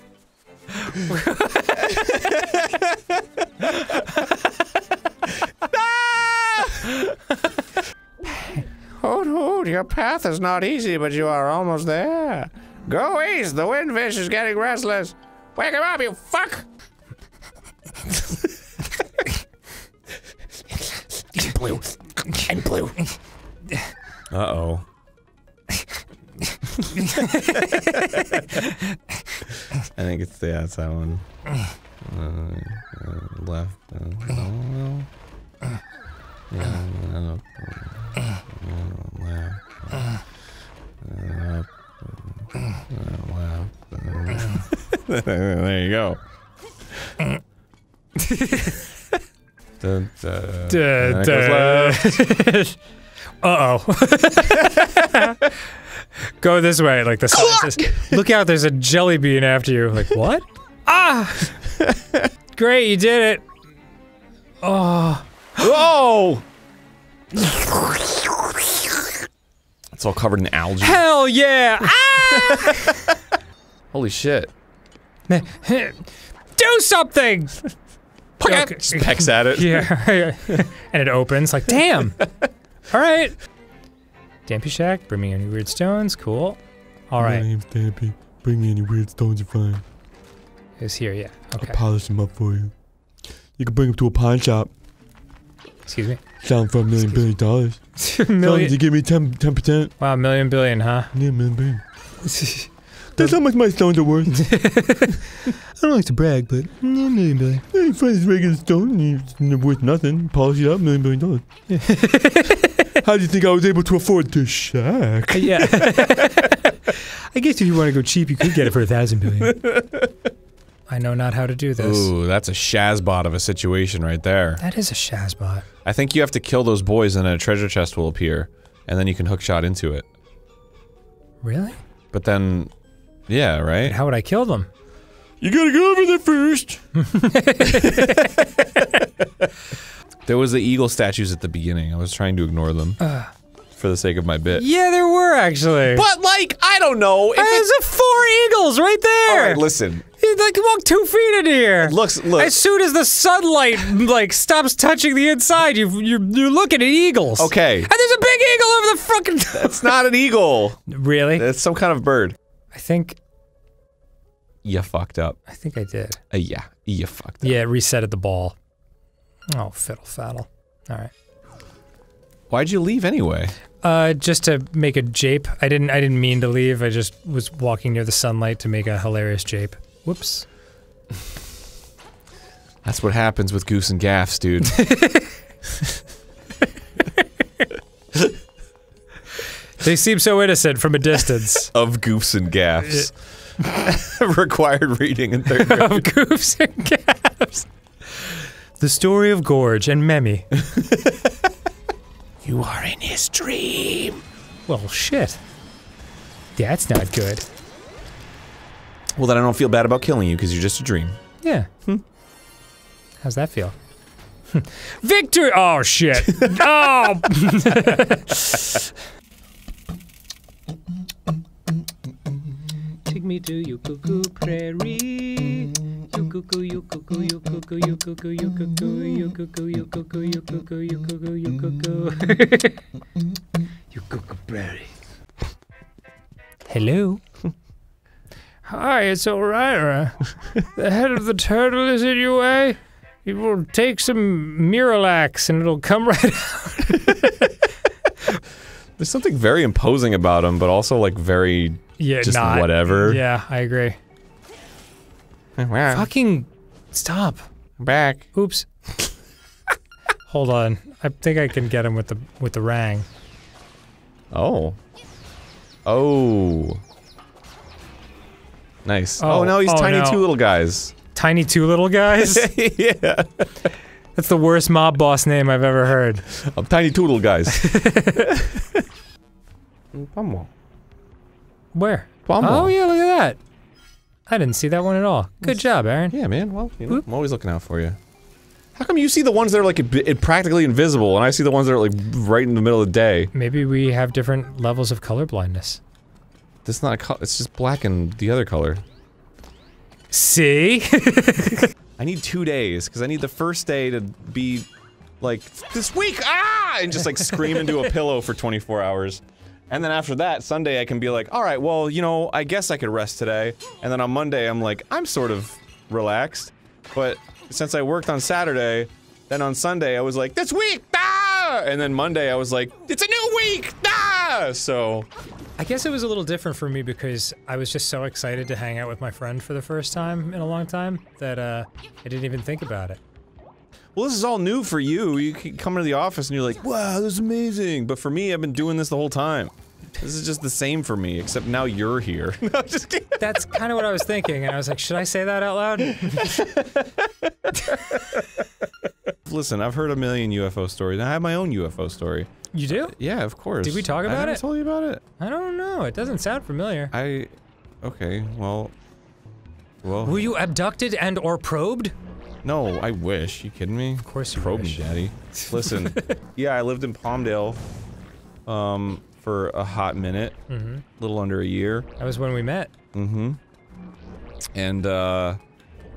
Hoot hoot, your path is not easy, but you are almost there. Go east, the windfish is getting restless. Wake him up, you fuck!
Blue. And blue.
Uh-oh. I think it's the yeah, it's that one. Uh, uh, left. Uh, no, no. Yeah, no, no. Left. Uh, left. Uh, left. there you go. Dun, dun.
Duh,
And it goes left.
Uh oh. Go this way, like the sign says. Look out, there's a jelly bean after you. Like, what? ah! Great, you did it. Oh.
Whoa! It's all covered in algae.
Hell yeah! Ah!
Holy shit.
Do something! Okay.
Pecks at it.
Yeah. and it opens, like, damn. All right. Dampy Shack, bring me any weird stones. Cool. All right.
My name's Dampy. Bring me any weird stones you find.
It's here, yeah. Okay.
I'll polish them up for you. You can bring them to a pawn shop.
Excuse me.
Sell them for a million billion dollars.
Million.
to give me 10 percent.
Wow, million billion, huh?
Yeah, million billion. That's how much my stones are worth. I don't like to brag, but yeah, million billion. Yeah, you find this regular stone and it's worth nothing. Polish it up, million billion dollars. How do you think I was able to afford this shack?
Uh, yeah. I guess if you want to go cheap, you could get it for a thousand billion. I know not how to do this.
Ooh, that's a Shazbot of a situation right there.
That is a Shazbot.
I think you have to kill those boys and a treasure chest will appear, and then you can hookshot into it.
Really?
But then, yeah, right?
How would I kill them?
You gotta go over there first. There was the eagle statues at the beginning. I was trying to ignore them for the sake of my bit.
Yeah, there were actually.
But like, I don't know. If
There's
it's
a four eagles right there.
all right, listen.
You like walk two feet in here.
Looks look.
As soon as the sunlight like stops touching the inside, you you're, you're looking at eagles.
Okay,
And there's a big eagle over the fucking.
it's not an eagle.
really?
It's some kind of bird.
I think
You fucked up.
I think I did.
Uh, yeah, you fucked up.
Yeah, it resetted the ball. Oh, fiddle faddle. All right.
Why'd you leave anyway?
Uh, just to make a jape. I didn't. I didn't mean to leave. I just was walking near the sunlight to make a hilarious jape. Whoops.
That's what happens with goose and gaffs, dude.
They seem so innocent from a distance.
of goofs and gaffs. Required reading in third grade.
of goofs and gaps. The story of Gorge and Memmi.
You are in his dream.
Well, shit. That's not good.
Well, then I don't feel bad about killing you because you're just a dream.
Yeah. Hmm. How's that feel? Victory! Oh shit! oh! You cuckoo, prairie. you cuckoo, you cuckoo, you cuckoo, you cuckoo, you cuckoo, you cuckoo. You cuckoo prairie. Hello. Hi, it's O'Rira. the head of the turtle is in your way. You will take some Miralax and it'll come right out.
There's something very imposing about him, but also like very
Yeah,
just
not.
whatever.
Yeah, I agree. Fucking stop.
back.
Oops. Hold on. I think I can get him with the with the rang.
Oh. Oh. Nice. Oh,
Oh,
no, he's
oh,
tiny
no.
two little guys.
Tiny two little guys.
yeah.
That's the worst mob boss name I've ever heard.
I'm tiny two little guys. Pomo.
Where? Oh yeah, look at that. I didn't see that one at all. Good job, Arin.
Yeah, man. Well, you know, I'm always looking out for you. How come you see the ones that are like a bit- practically invisible, and I see the ones that are like right in the middle of the day?
Maybe we have different levels of color blindness.
This is not a color. It's just black and the other color.
See?
I need two days because I need the first day to be like this week, ah, and just like scream into a pillow for 24 hours. And then after that, Sunday I can be like, all right, well, you know, I guess I could rest today. And then on Monday I'm like, I'm sort of relaxed, but since I worked on Saturday, then on Sunday I was like, this week, ah, and then Monday I was like, it's a new week, ah. So
I guess it was a little different for me because I was just so excited to hang out with my friend for the first time in a long time that uh, I didn't even think about it.
Well, this is all new for you. You can come into the office and you're like, wow, this is amazing. But for me, I've been doing this the whole time. This is just the same for me, except now you're here. no, just kidding.
That's kind of what I was thinking, and I was like, should I say that out loud?
Listen, I've heard a million UFO stories. and I have my own UFO story.
You do?
Yeah, of course.
Did we talk about
never
it?
I told you about it.
I don't know. It doesn't sound familiar.
I. Okay, well. Well.
Were you abducted and or probed?
No, I wish. You kidding me?
Of course you
Probe
wish.
me, daddy. Listen, yeah, I lived in Palmdale, um, for a hot minute,
Mm-hmm.
a little under a year.
That was when we met.
Mm-hmm. And, uh,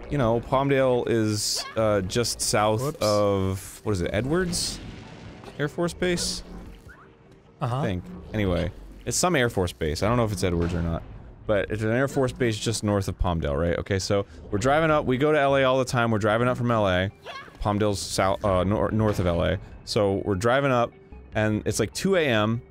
you know, Palmdale is, uh, just south
Whoops.
of, what is it, Edwards? Air Force Base?
Uh-huh.
I think. Anyway, it's some Air Force Base. I don't know if it's Edwards or not. But it's an Air Force Base just north of Palmdale, right? Okay, so we're driving up. We go to LA all the time. We're driving up from LA. Palmdale's south, uh, nor north of LA. So we're driving up, and it's like 2 a.m.,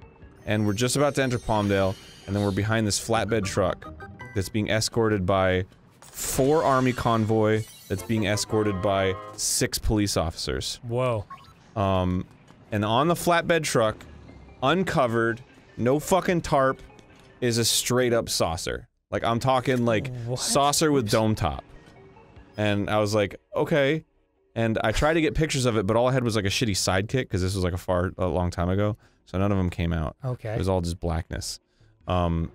and we're just about to enter Palmdale, and then we're behind this flatbed truck that's being escorted by four army convoy that's being escorted by six police officers.
Whoa.
Um, and on the flatbed truck uncovered, no fucking tarp, is a straight up saucer. Like I'm talking like
What?
saucer with dome top. And I was like, okay. And I tried to get pictures of it, but all I had was like a shitty sidekick because this was like a far a long time ago, so none of them came out.
Okay.
It was all just blackness. Um,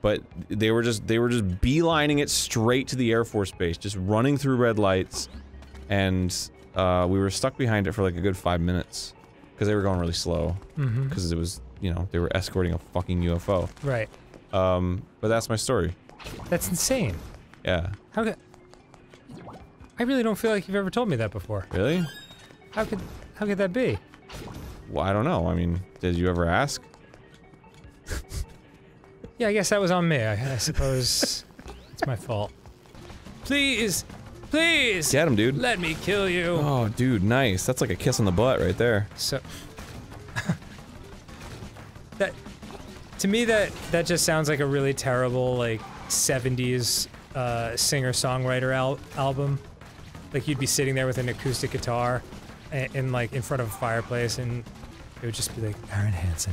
but they were just they were just beelining it straight to the Air Force Base, just running through red lights, and uh, we were stuck behind it for like a good five minutes because they were going really slow
Mm-hmm.
because it was you know they were escorting a fucking UFO.
Right.
Um, but that's my story.
That's insane.
Yeah.
How could... I really don't feel like you've ever told me that before.
Really?
How could... How could that be?
Well, I don't know. I mean, did you ever ask?
Yeah, I guess that was on me. I, I suppose it's my fault. Please, please,
Get him, dude.
let me kill you.
Oh, dude, nice. That's like a kiss on the butt right there.
So to me that that just sounds like a really terrible like 70s uh, singer-songwriter al- album. Like you'd be sitting there with an acoustic guitar and, and like in front of a fireplace and it would just be like Arin Hanson,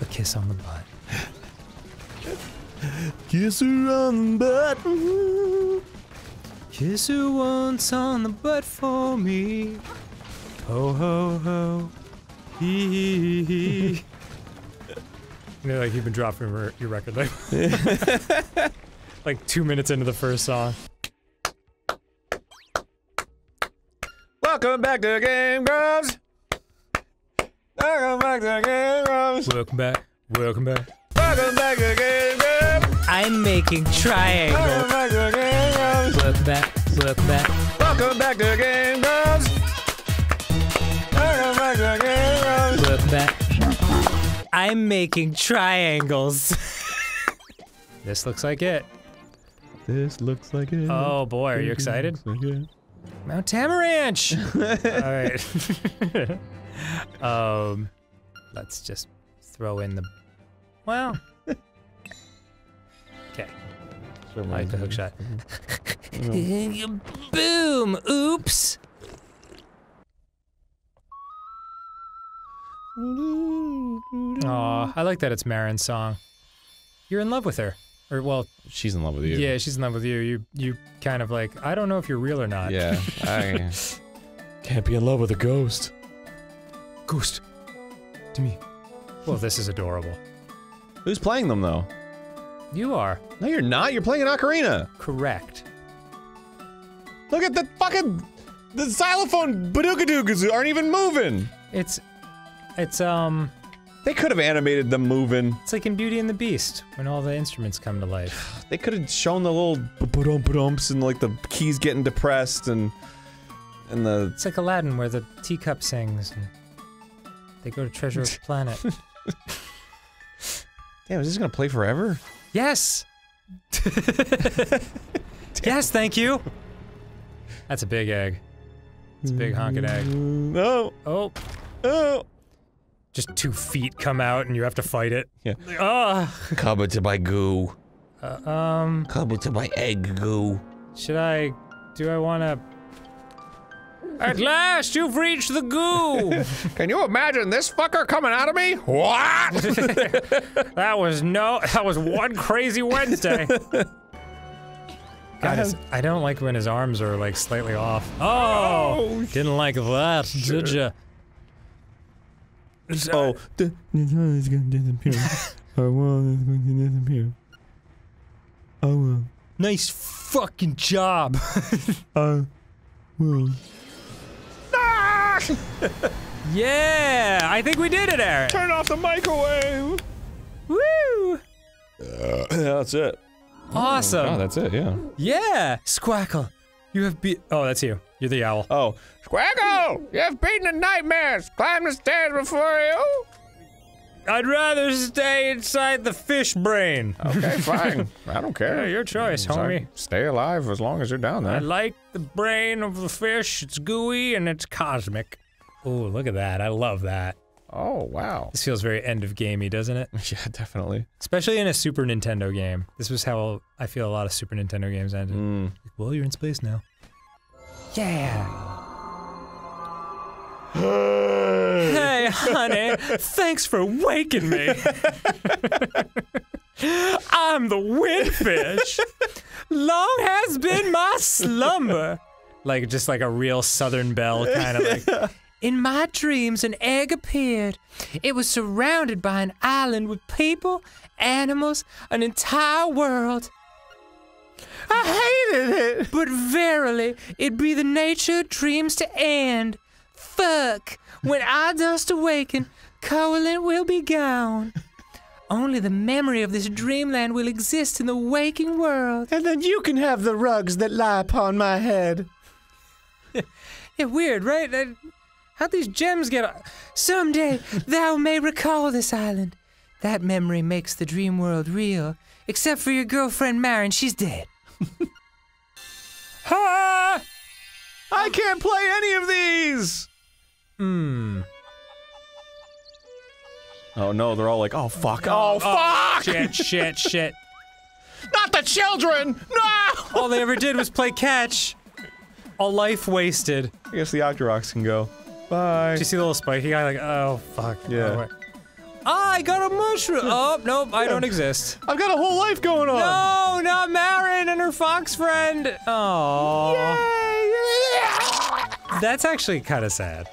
a kiss on the butt.
Kiss her on the butt.
Kiss her once on the butt for me. Ho ho ho. Hee hee hee. You know, like you've been dropping your, your record label. like two minutes into the first song.
Welcome back to Game Grumps. Welcome back to Game Grumps.
Welcome back. Welcome back.
Welcome back to Game Grumps.
I'm making triangles.
Welcome back to Game Grumps.
Welcome back. Welcome back.
Welcome back to Game Grumps. Welcome back to Game Grumps.
Welcome back. I'm making triangles. this looks like it.
This looks like it.
Oh boy, are you excited?
Like.
Mount Tamaranch. All right. um, let's just throw in the. Well. Okay. I like the hook shot. Boom! Oops. Aw, I like that it's Marin's song. You're in love with her, or well,
She's in love with you.
yeah, she's in love with you. You, you kind of like. I don't know if you're real or not.
Yeah. I can't be in love with a ghost.
Ghost. To me. Well, this is adorable.
Who's playing them though?
You are
No, you're not. You're playing an ocarina.
correct.
Look at the fucking the xylophone badoogadoogas aren't even moving.
It's, it's um,
They could have animated them moving.
it's like in Beauty and the Beast when all the instruments come to life.
They could have shown the little ba-dum-ba-dumps and like the keys getting depressed and and the
It's like Aladdin where the teacup sings and they go to Treasure Planet.
damn. Is this gonna play forever?
Yes. yes, thank you. That's a big egg. It's a big honking egg.
No.
Oh,
Oh.
Just two feet come out and you have to fight it.
Yeah.
Ah.
Come to my goo.
Uh, um.
Come to my egg goo.
Should I? Do I want to? At last, you've reached the goo.
Can you imagine this fucker coming out of me? What?
that was no. That was one crazy Wednesday. God, his- I don't like when his arms are like slightly off. Oh, didn't like that, did ya?
Oh,
The sun is going to disappear. Our world is going to disappear. I will.
Nice fucking job.
I will.
yeah, I think we did it, Arin.
turn off the microwave.
Woo!
Uh, that's it.
Awesome.
Oh, that's it. Yeah.
yeah, Squackle, you have beat. Oh, that's you. You're the owl.
Oh, Squaggle, you have beaten the nightmares. Climb the stairs before you.
I'd rather stay inside the fish brain.
Okay, fine. I don't
Yeah,
care.
your choice, homie.
Stay alive as long as you're down there.
I like the brain of the fish. It's gooey and it's cosmic. Oh, look at that. I love that.
Oh, wow.
This feels very end of gamey, doesn't it?
Yeah, definitely.
Especially in a Super Nintendo game. This was how I feel a lot of Super Nintendo games ended.
Mm.
Well, you're in space now. Yeah. Hey, honey, thanks for waking me. I'm the windfish. Long has been my slumber. Like just like a real Southern Belle kind of like. In my dreams, an egg appeared. It was surrounded by an island with people, animals, an entire world. I hated it. But verily, it be the nature of dreams to end. Fuck. When I dust awaken, Colin will be gone. Only the memory of this dreamland will exist in the waking world.
And then you can have the rugs that lie upon my head.
Yeah, weird, right? Uh, How'd these gems get? Someday thou may recall this island. That memory makes the dream world real. Except for your girlfriend Marin, she's dead. ha!
I can't play any of these!
Hmm.
Oh no, they're all like, oh fuck, oh, fuck!
Shit, shit, shit.
Not the children! No!
All they ever did was play catch. All life wasted.
I guess the Octoroks can go. Bye.
Did you see the little spiky guy? Like, oh fuck.
Yeah.
Oh, wait. I got a mushroom. Oh nope, I don't exist.
I've got a whole life going on!
No, not Marin and her fox friend. Oh. Yay! That's actually kind of sad.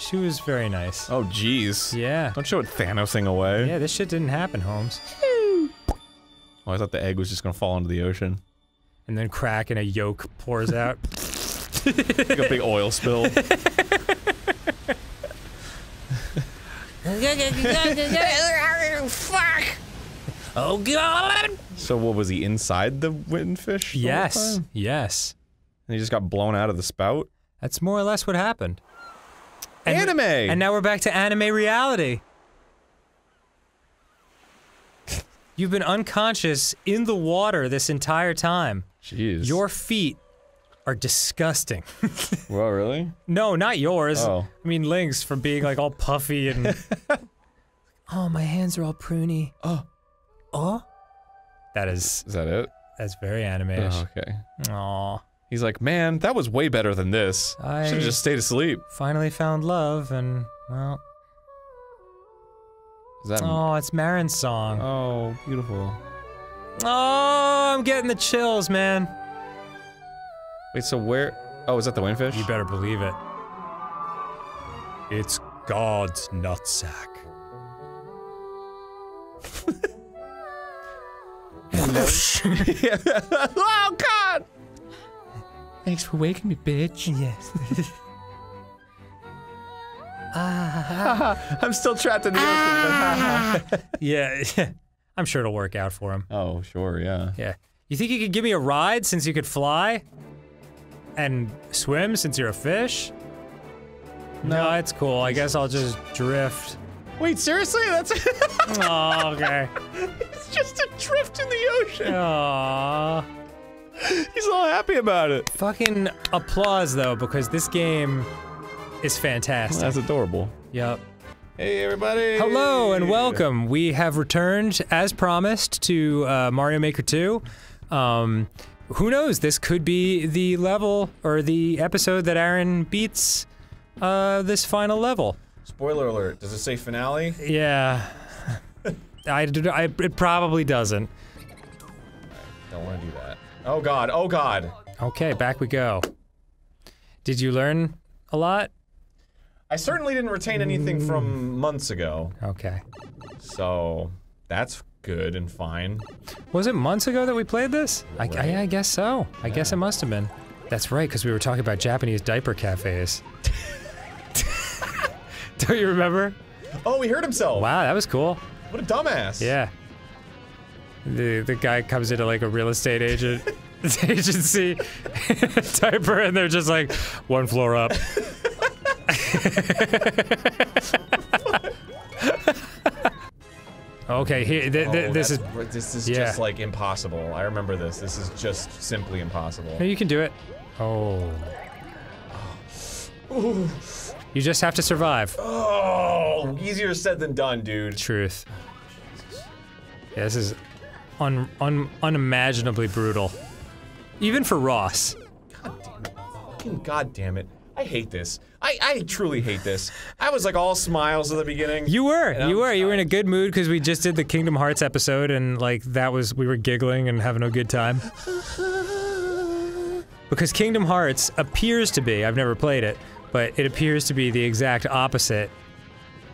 She was very nice.
Oh jeez.
Yeah.
Don't show it Thanosing away.
Yeah, this shit didn't happen, Holmes.
Oh, I thought the egg was just gonna fall into the ocean.
And then crack and a yolk pours out.
Like a big oil spill.
Fuck! Oh god!
so what was he inside the windfish?
yes,
time?
yes.
And he just got blown out of the spout?
That's more or less what happened. And-
Anime!
And now we're back to anime reality. You've been unconscious in the water this entire time.
Jeez.
Your feet are disgusting.
Well, really?
No, not yours.
Oh.
I mean Link's from being like all puffy and Oh, my hands are all pruny.
Oh.
Oh? That is
Is that it?
that's very anime-ish.
Oh, okay.
Aw.
He's like, man, that was way better than this.
I-
Should've just stayed asleep.
Finally found love and well
Is that?
Oh, it's Marin's song.
Oh, beautiful.
Oh, I'm getting the chills, man.
Wait, so where? Oh, is that the windfish?
You better believe it. It's God's nutsack.
oh God!
Thanks for waking me, bitch. Yes.
ah, I'm still trapped in the ocean. but
yeah, I'm sure it'll work out for him.
oh, sure, yeah.
Yeah. You think you could give me a ride since you could fly? And swim since you're a fish? No, it's cool. I guess I'll just drift.
Wait, seriously? That's
Oh, okay.
it's just a drift in the ocean.
Aww.
He's all happy about it.
Fucking applause though, because this game is fantastic.
That's adorable.
Yep.
Hey, everybody.
Hello and welcome. We have returned, as promised, to uh, Mario Maker 2. Um, who knows? This could be the level or the episode that Arin beats uh, this final level.
Spoiler alert. Does it say finale?
Yeah. I, d- I- it probably doesn't.
Don't want to do that. Oh God. Oh God.
Okay, back we go. Did you learn a lot?
I certainly didn't retain anything from months ago,
Okay.
so that's good and fine.
Was it months ago that we played this? I, I, I guess so. I guess it must have been. That's right, because we were talking about Japanese diaper cafes. Don't you remember?
Oh, he hurt himself.
Wow, that was cool.
What a dumbass.
Yeah. The the guy comes into like a real estate agent agency typer, and they're just like one floor up. okay, here th- th-
Oh,
this is
this is
yeah.
just like impossible. I remember this. This is just simply impossible.
No, you can do it. Oh. You just have to survive.
Oh, easier said than done, dude.
Truth. Yeah, this is un, un, unimaginably brutal. Even for Ross.
God damn it. Fucking God damn it. I hate this. I, I truly hate this. I was like all smiles at the beginning.
You were, you were, you were in a good mood because we just did the Kingdom Hearts episode, and like that was we were giggling and having a good time. Because Kingdom Hearts appears to be, I've never played it, but it appears to be the exact opposite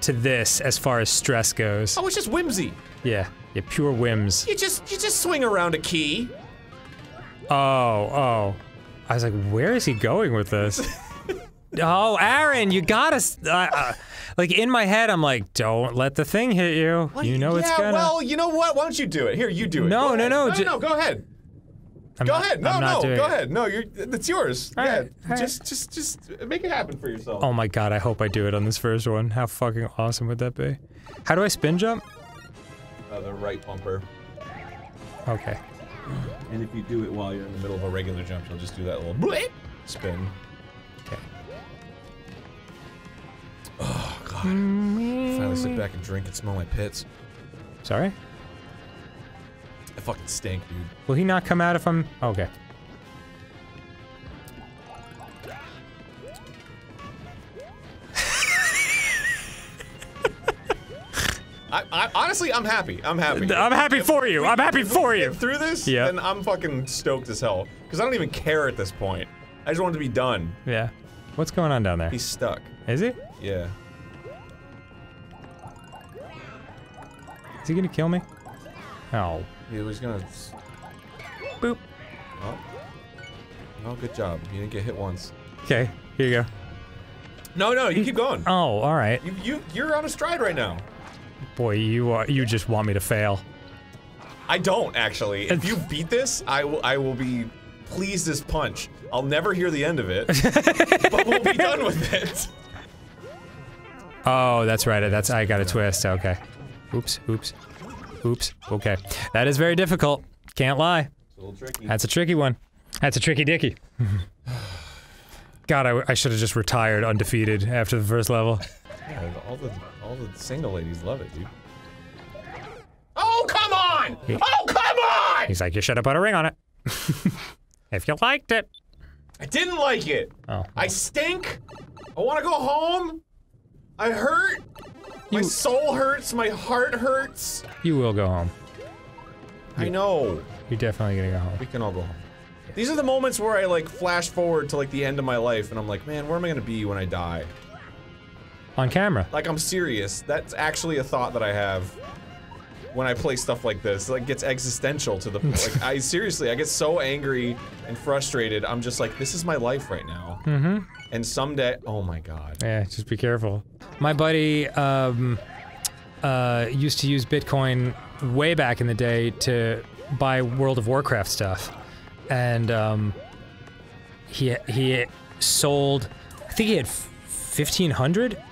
to this as far as stress goes.
Oh, it's just whimsy.
Yeah, yeah, pure whims.
You just you just swing around a key.
Oh, oh. I was like, where is he going with this? oh, Arin, you gotta. Uh, uh, like in my head, I'm like, don't let the thing hit you. You know
yeah,
it's gonna.
well, you know what? Why don't you do it? Here, you do it.
No, no, no,
no, no. Go ahead.
I'm
Go
not-
ahead. No, no. Go
it.
ahead. No, you're. It's yours.
All
yeah.
right, all right.
Just, just, just make it happen for yourself.
Oh my god, I hope I do it on this first one. How fucking awesome would that be? How do I spin jump?
Uh, the right bumper.
Okay.
And if you do it while you're in the middle of a regular jump, you'll just do that little spin.
Okay.
Oh god. Finally sit back and drink and smell my pits.
Sorry?
I fucking stink, dude.
Will he not come out if I'm. Okay.
I, I honestly, I'm happy. I'm happy.
I'm happy for you. I'm happy for you.
Through this,
Yeah.
then I'm fucking stoked as hell. Because I don't even care at this point. I just want it to be done.
Yeah. What's going on down there?
He's stuck.
Is he?
Yeah.
Is he gonna kill me? Oh.
He was gonna.
Boop.
Oh. Oh, good job. You didn't get hit once.
Okay, here you go.
No, no, you keep going.
Oh, alright.
You, you, you're on a stride right now.
Boy, you are, you just want me to fail.
I don't actually. If you beat this, I will. I will be pleased as punch. I'll never hear the end of it, but we'll be done with it.
Oh, that's right. That's I got a twist. Okay. Oops. Oops. Oops. Okay. That is very difficult. Can't lie.
It's a little tricky.
That's a tricky one. That's a tricky dicky. God, I, I should have just retired undefeated after the first level.
Yeah, all the all the single ladies love it, dude. Oh come on! Oh come on!
He's like, you should have put a ring on it. if you liked it.
I didn't like it.
Oh.
I stink. I want to go home. I hurt. My soul hurts. My heart hurts.
You will go home.
I know.
You're definitely gonna go home.
We can all go home. These are the moments where I like flash forward to like the end of my life and I'm like, man, where am I gonna be when I die?
On camera.
Like I'm serious. That's actually a thought that I have when I play stuff like this. It like gets existential to the like I seriously I get so angry and frustrated. I'm just like, this is my life right now. Mm-hmm. And someday oh my god.
Yeah, just be careful. My buddy um, uh, used to use Bitcoin way back in the day to buy World of Warcraft stuff, and um, he he sold. I think he had fifteen hundred,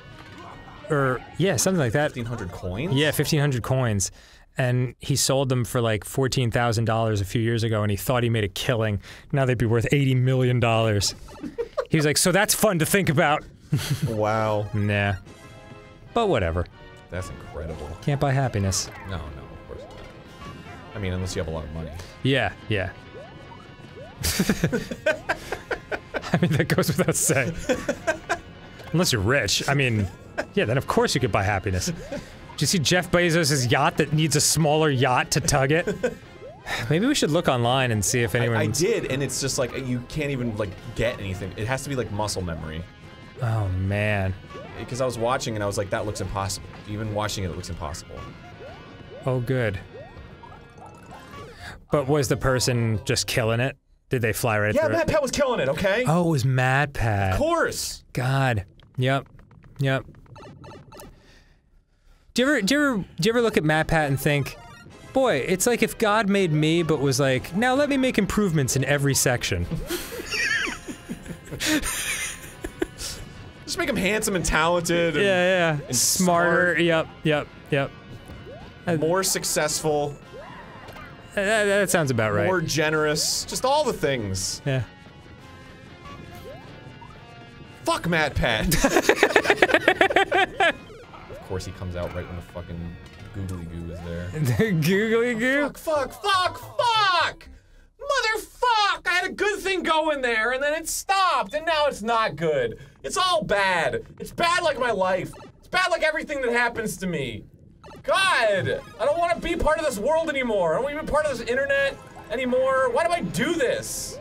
or yeah, something like that.
Fifteen hundred coins?
Yeah, fifteen hundred coins. And he sold them for like fourteen thousand dollars a few years ago, and he thought he made a killing. Now they'd be worth eighty million dollars. he was like, "So that's fun to think about."
Wow.
Nah. But whatever.
That's incredible.
Can't buy happiness.
No, no, of course not. I mean, unless you have a lot of money.
Yeah, yeah. I mean, that goes without saying. Unless you're rich. I mean, yeah, then of course you could buy happiness. Do you see Jeff Bezos' yacht that needs a smaller yacht to tug it? Maybe we should look online and see if anyone.
I
anyone's.
did, and it's just like you can't even like get anything. It has to be like muscle memory.
Oh man.
Because I was watching and I was like, that looks impossible. Even watching it, it looks impossible.
Oh, good. But was the person just killing it? Did they fly right
Yeah,
through
Matt? Pat was killing it. Okay.
Oh, it was MatPat.
Of course.
God. Yep. Yep. Do you ever do you ever do you ever look at MatPat and think, boy, it's like if God made me but was like, now let me make improvements in every section.
Just make him handsome and talented. And
Yeah, yeah. Smarter.
smart.
Yep, yep, yep.
Uh, More successful.
Uh, that, that sounds about right.
More generous. Just all the things.
yeah.
Fuck MatPat. of course, he comes out right when the fucking googly goo is there.
Googly goo.
Fuck, fuck, fuck, fuck! Motherfuck! I had a good thing going there, and then it stopped, and now it's not good.
It's all bad. It's bad like my life. It's bad like everything that happens to me. God, I don't want to be part of this world anymore. I don't want to be part of this internet anymore. Why do I do this?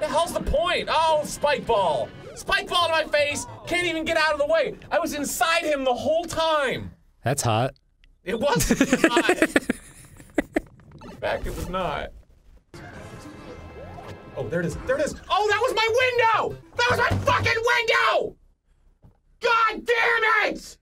The hell's the point? Oh, spike ball. Spike ball to my face. Can't even get out of the way. I was inside him the whole time.
That's hot.
It was not. In fact, it was not. Oh, there it is. There it is. Oh, that was my window! That was my fucking window! God damn it!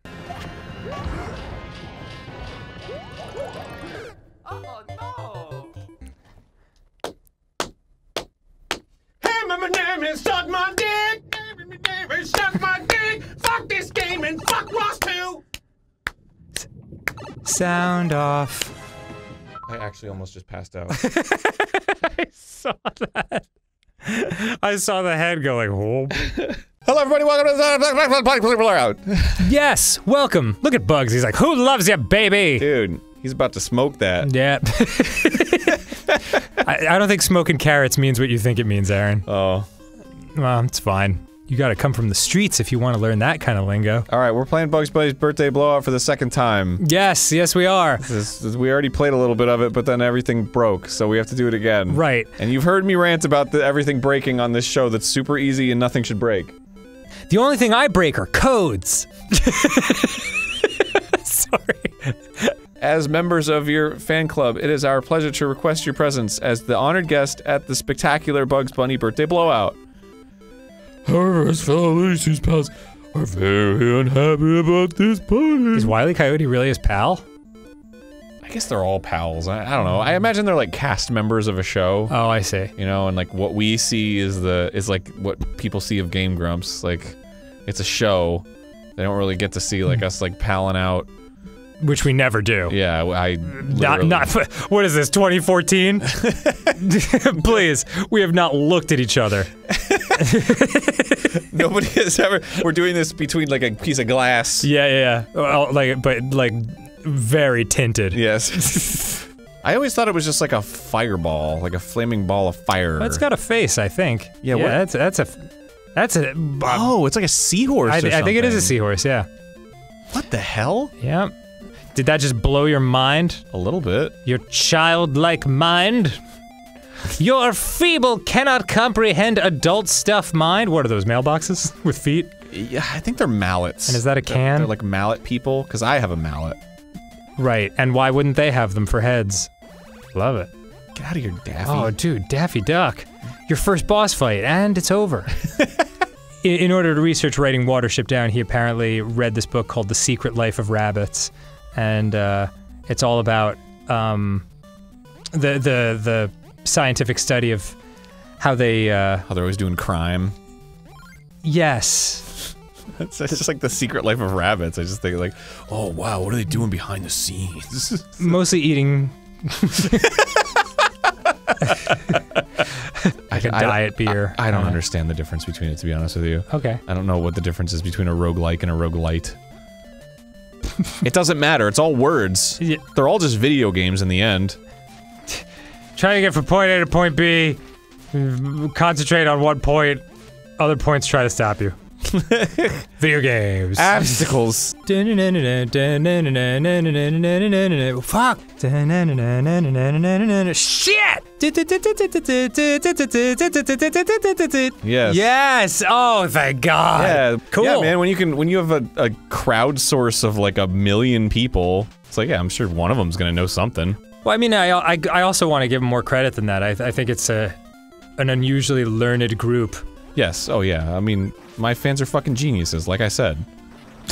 Game and fuck Ross too.
Sound off.
I actually almost just passed out.
I saw that. I saw the head go like, oh.
Hello, everybody. Welcome to the Black Black out.
Yes, welcome. Look at Bugs. He's like, who loves you, baby?
Dude, he's about to smoke that.
Yeah. I, I don't think smoking carrots means what you think it means, Arin.
Oh.
Well, it's fine. You gotta come from the streets if you want to learn that kind of lingo.
All right, we're playing Bugs Bunny's birthday blowout for the second time.
Yes, yes, we are.
This, this- we already played a little bit of it, but then everything broke, so we have to do it again.
Right.
And you've heard me rant about the, everything breaking on this show that's super easy and nothing should break.
The only thing I break are codes. Sorry.
As members of your fan club, it is our pleasure to request your presence as the honored guest at the spectacular Bugs Bunny birthday blowout.
However, his fellow Lucy's pals are very unhappy about this party.
Is Wile E. Coyote really his pal?
I guess they're all pals. I, I don't know. I imagine they're like cast members of a show.
Oh, I see.
you know, and like what we see is the is like what people see of Game Grumps. Like, it's a show. They don't really get to see like hmm. us like palling out.
Which we never do.
Yeah, I
Not, not. What is this? 2014? Please, we have not looked at each other.
nobody has ever. We're doing this between like a piece of glass.
Yeah, yeah, yeah. Well, like, but like, very tinted.
Yes. I always thought it was just like a fireball, like a flaming ball of fire.
That's got a face, I think.
Yeah,
yeah.
what-
That's that's a. That's a.
Uh, oh, it's like a seahorse.
I, I think it is a seahorse. Yeah.
What the hell?
Yeah. Did that just blow your mind?
A little bit.
Your childlike mind? Your feeble cannot comprehend adult stuff mind? What are those mailboxes with feet?
Yeah, I think they're mallets.
And is that a
They're-
can?
They're, like mallet people, because I have a mallet.
Right. And why wouldn't they have them for heads? Love it.
Get out of here, Daffy.
Oh, dude, Daffy Duck. Your first boss fight, and it's over. in, in order to research writing Watership Down, he apparently read this book called The Secret Life of Rabbits, and uh, it's all about um, the the the scientific study of how they. Uh,
How they're always doing crime.
yes.
It's, just like the secret life of rabbits. I just think like, oh wow, what are they doing behind the scenes?
Mostly eating
like
a diet beer.
I, don't
Uh,
understand the difference between it, to be honest with you.
Okay.
I don't know what the difference is between a roguelike and a roguelite. it doesn't matter. It's all words.
Yeah.
They're all just video games in the end.
Trying to get from point A to point B. Concentrate on one point. Other points try to stop you. Video games.
Obstacles.
Fuck. Shit.
Yes.
Yes. Oh, thank God.
Yeah.
Cool.
Yeah, man. When you can, when you have a, a crowd source of like a million people, it's like, yeah, I'm sure one of them's gonna know something.
Well, I mean, I, I, I also want to give them more credit than that. I, I think it's a an unusually learned group.
Yes. Oh yeah. I mean, my fans are fucking geniuses. Like I said.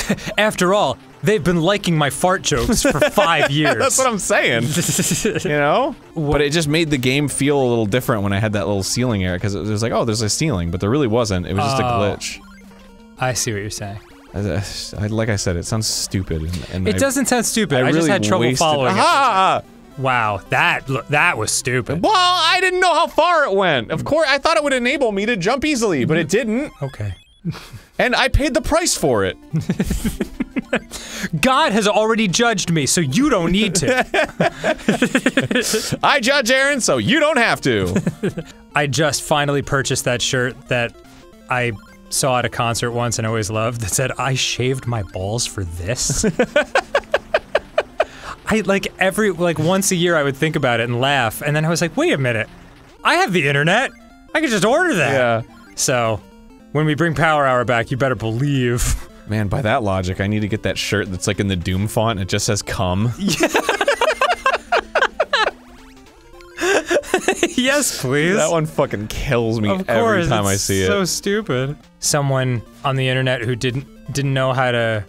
After all, they've been liking my fart jokes for five years.
That's what I'm saying. you know? But it just made the game feel a little different when I had that little ceiling area because it was like, oh, there's a ceiling, but there really wasn't. It was just a
Oh.
glitch.
I see what you're saying.
I- I- like I said, it sounds stupid. And, and
It
I,
doesn't sound stupid. I,
I
just
really
had trouble
wasted-
following it.
Ah, ah, ah.
Wow, that that was stupid.
Well, I didn't know how far it went. Of course, I thought it would enable me to jump easily, but it didn't.
Okay.
And I paid the price for it.
God has already judged me, so you don't need to.
I judge Arin, so you don't have to.
I just finally purchased that shirt that I saw at a concert once and always loved that said, I shaved my balls for this? I like every, like once a year I would think about it and laugh, and then I was like, wait a minute, I have the internet. I could just order that.
Yeah.
So, when we bring Power Hour back, you better believe.
Man, by that logic, I need to get that shirt that's like in the Doom font and it just says "come."
yes, please.
That one fucking kills me
of
every
course,
time I see
so
it.
So stupid. Someone on the internet who didn't didn't know how to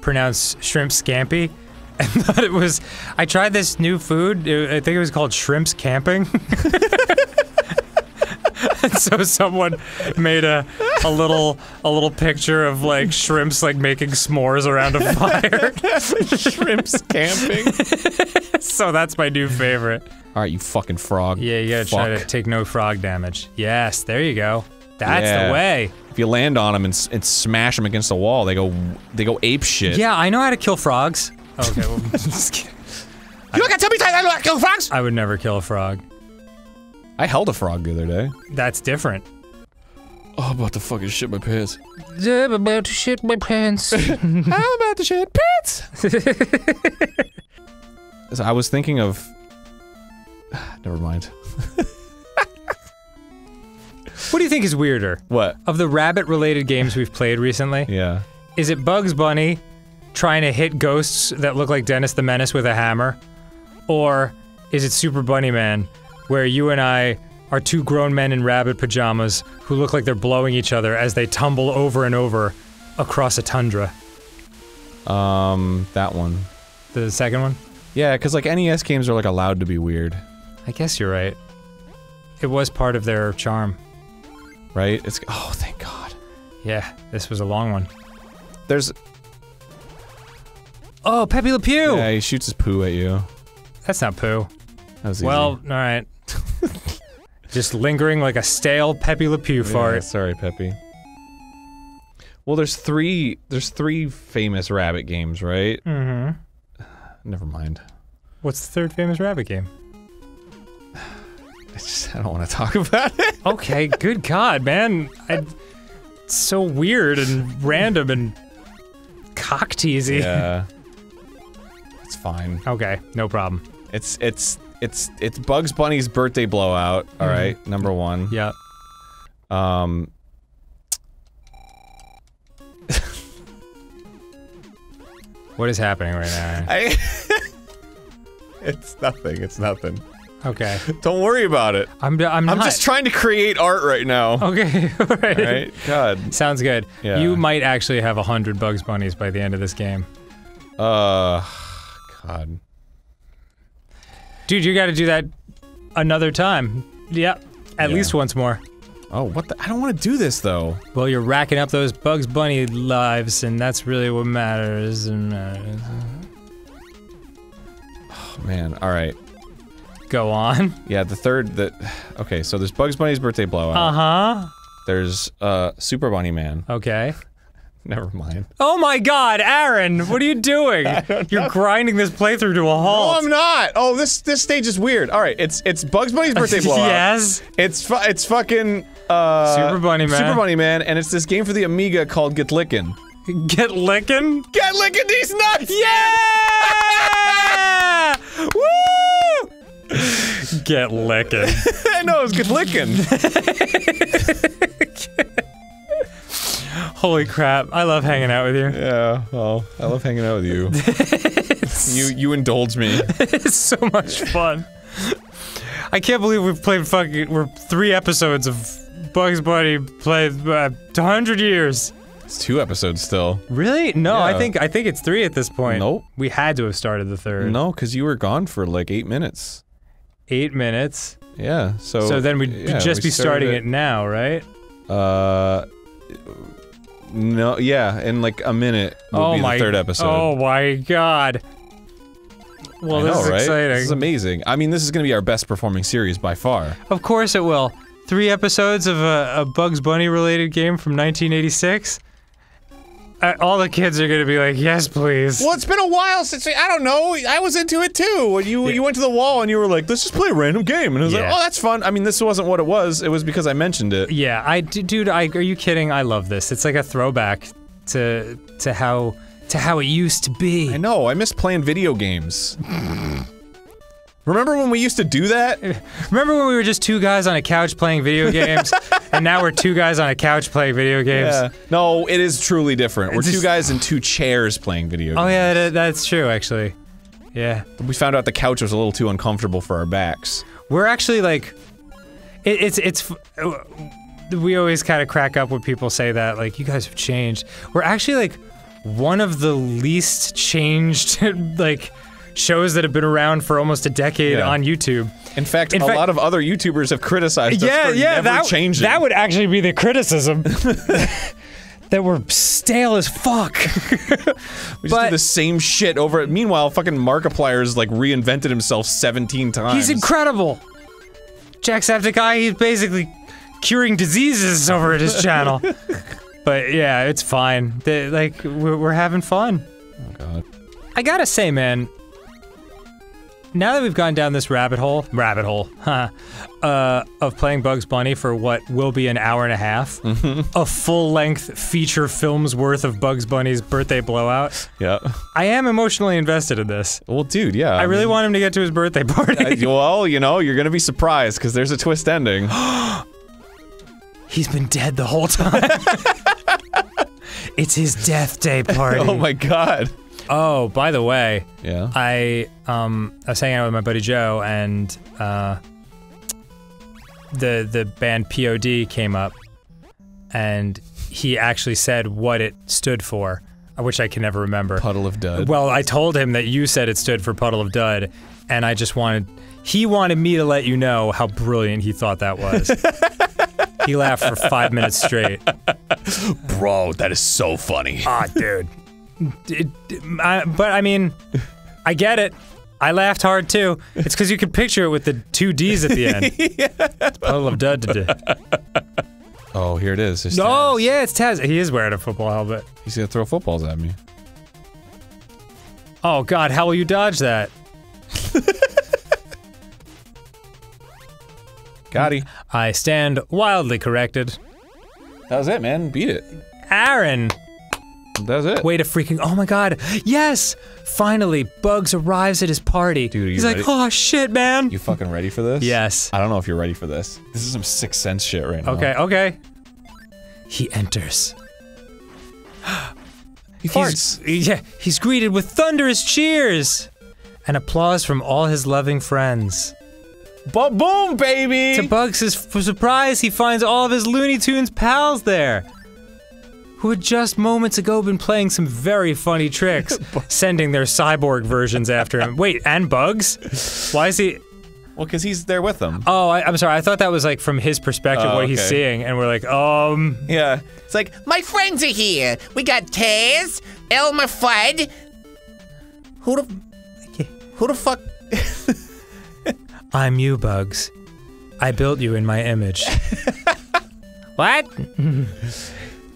pronounce shrimp scampi and thought it was. I tried this new food. it- I think it was called shrimps camping. and so someone made a a little a little picture of like shrimps like making s'mores around a fire.
Shrimps camping.
so that's my new favorite.
All right, you fucking frog.
Yeah, you gotta try to take no frog damage. Yes, there you go. That's
Yeah.
the way.
If you land on them and, and smash them against the wall, they go they go ape shit.
Yeah, I know how to kill frogs. Okay, well, just kidding.
You don't gotta tell me I know how to kill frogs.
I would never kill a frog.
I held a frog the other day.
That's different.
Oh, I'm about to fucking shit my pants.
I'm about to shit my pants.
I'm about to shit pants. so I was thinking of. Never mind.
what do you think is weirder?
What?
Of the rabbit related games we've played recently,
Yeah.
is it Bugs Bunny trying to hit ghosts that look like Dennis the Menace with a hammer? Or is it Super Bunny Man, where you and I are two grown men in rabbit pajamas who look like they're blowing each other as they tumble over and over across a tundra?
Um, that one.
The second one?
Yeah, because like NES games are like allowed to be weird,
I guess you're right. It was part of their charm.
right? It's oh, thank God.
Yeah, this was a long one.
There's
Oh, Pepe Le Pew!
yeah, he shoots his poo at you.
That's not poo.
That was easy.
Well, alright. Just lingering like a stale Pepe Le Pew fart.
Yeah, sorry, Peppy. Well, there's three. There's three famous rabbit games, right?
Mm-hmm.
Never mind.
What's the third famous rabbit game?
I just I don't want to talk about it.
Okay, good God, man. I, it's so weird and random and cock teasy.
Yeah. Fine.
Okay, no problem.
It's it's it's it's Bugs Bunny's birthday blowout. All right, number one.
Yep.
Um.
What is happening right now?
I. it's nothing. It's nothing.
Okay.
Don't worry about it.
I'm, I'm not.
I'm just trying to create art right now.
Okay, alright.
Right? God.
Sounds good.
Yeah.
You might actually have a hundred Bugs Bunnies by the end of this game.
Uh. God.
Dude, you gotta do that another time. Yep. At
Yeah.
least once more.
Oh, what the? I don't want to do this though.
Well, you're racking up those Bugs Bunny lives, and that's really what matters. And matters.
Oh, man. All right.
Go on.
Yeah, the third. The okay. So there's Bugs Bunny's birthday blowout.
Uh huh.
There's uh Super Bunny Man.
Okay.
Never mind.
Oh my God, Arin! What are you doing? You're grinding this playthrough to a
Oh,
halt.
I'm not. Oh, this this stage is weird. All right, it's it's Bugs Bunny's birthday blowout.
yes.
It's fu- it's fucking uh
Super Bunny Man.
Super Bunny Man, and it's this game for the Amiga called Get Lickin'.
Get licking.
Get licking these nuts!
Yeah! Woo! Get licking.
I know it's Get Lickin'.
Holy crap! I love hanging out with you.
yeah. Well, I love hanging out with you. you you indulge me.
It's so much fun. I can't believe we've played fucking. We're three episodes of Bugs Bunny played uh, hundred years.
It's two episodes still.
Really? No, I think I think it's three at this point.
Nope.
We had to have started the third.
No, because you were gone for like eight minutes.
Eight minutes.
Yeah. So.
So then we'd
yeah,
just
we
be starting
started
it now, right?
Uh. No. Yeah. In like a minute will
oh
be
my
the third episode.
Oh my god. Well,
I
this
know,
is
right?
exciting.
This is amazing. I mean, this is going to be our best performing series by far.
Of course it will. Three episodes of a, a Bugs Bunny related game from 1986. Uh, all the kids are gonna be like, yes, please.
Well, it's been a while since I don't know. I was into it too. When you you went to the wall and you were like, "Let's just play a random game," and I was like, "Oh, that's fun." I mean, this wasn't what it was. It was because I mentioned it.
Yeah, I d- dude, I are you kidding? I love this. It's like a throwback to to how to how it used to be.
I know. I miss playing video games. Remember when we used to do that?
Remember when we were just two guys on a couch playing video games, and now we're two guys on a couch playing video games?
Yeah. No, it is truly different. We're two guys in two chairs playing video games.
Oh yeah, that, that's true actually. Yeah,
We found out the couch was a little too uncomfortable for our backs.
we're actually like, it, it's it's. We always kind of crack up when people say that, like, you guys have changed. We're actually like one of the least changed, like, shows that have been around for almost a decade
Yeah.
on YouTube.
In fact,
In
a
fact-
lot of other YouTubers have criticized us
yeah,
for
yeah,
never
that
changing.
that would actually be the criticism. that we're stale as fuck.
we just
but-
do the same shit over it. Meanwhile, fucking Markiplier's like reinvented himself 17 times.
He's incredible. Jacksepticeye, he's basically curing diseases over at his channel. but yeah, it's fine. They, like we're, we're having fun.
Oh, God.
I gotta say, man. Now that we've gone down this rabbit hole, rabbit hole, huh, uh, of playing Bugs Bunny for what will be an hour and a half, a full-length feature film's worth of Bugs Bunny's birthday blowout,
Yeah.
I am emotionally invested in this.
Well, dude, yeah.
I really want him to get to his birthday party.
I, well, you know, you're gonna be surprised because there's a twist ending.
He's been dead the whole time. it's his death day party.
oh my god.
Oh, by the way,
Yeah.
I um I was hanging out with my buddy Joe and uh the the band POD came up and he actually said what it stood for, which I can never remember.
Puddle of dud.
Well, I told him that you said it stood for Puddle of Dud, and I just wanted he wanted me to let you know how brilliant he thought that was. he laughed for five minutes straight.
Bro, that is so funny.
Ah, dude. D- d- I- but I mean, I get it. I laughed hard too. It's because you can picture it with the two D's at the end. Puddle of Dud.
Oh, here it is. It's
No,
Taz.
yeah, it's Taz. He is wearing a football helmet.
He's gonna throw footballs at me.
Oh God, how will you dodge that?
Gotti.
I stand wildly corrected.
That was it, man. Beat it.
Arin,
That was it.
way to freaking! Oh my God, yes! Finally, Bugs arrives at his party.
Dude,
he's like, "Oh shit, man!"
You fucking ready for this?
yes.
I don't know if you're ready for this. This is some sixth sense shit right now.
Okay, okay. He enters.
He
He's, yeah, he's greeted with thunderous cheers and applause from all his loving friends.
But boom, baby.
To Bugs' surprise, he finds all of his Looney Tunes pals there, who had just moments ago been playing some very funny tricks, sending their cyborg versions after him. Wait, and Bugs? Why is he?
well, because he's there with them.
Oh, I, I'm sorry. I thought that was like from his perspective,
Oh,
what he's seeing, and we're like, um,
Yeah.
It's like, my friends are here. We got Taz, Elmer Fudd. Who the. Who the fuck.
I'm you, Bugs. I built you in my image. what?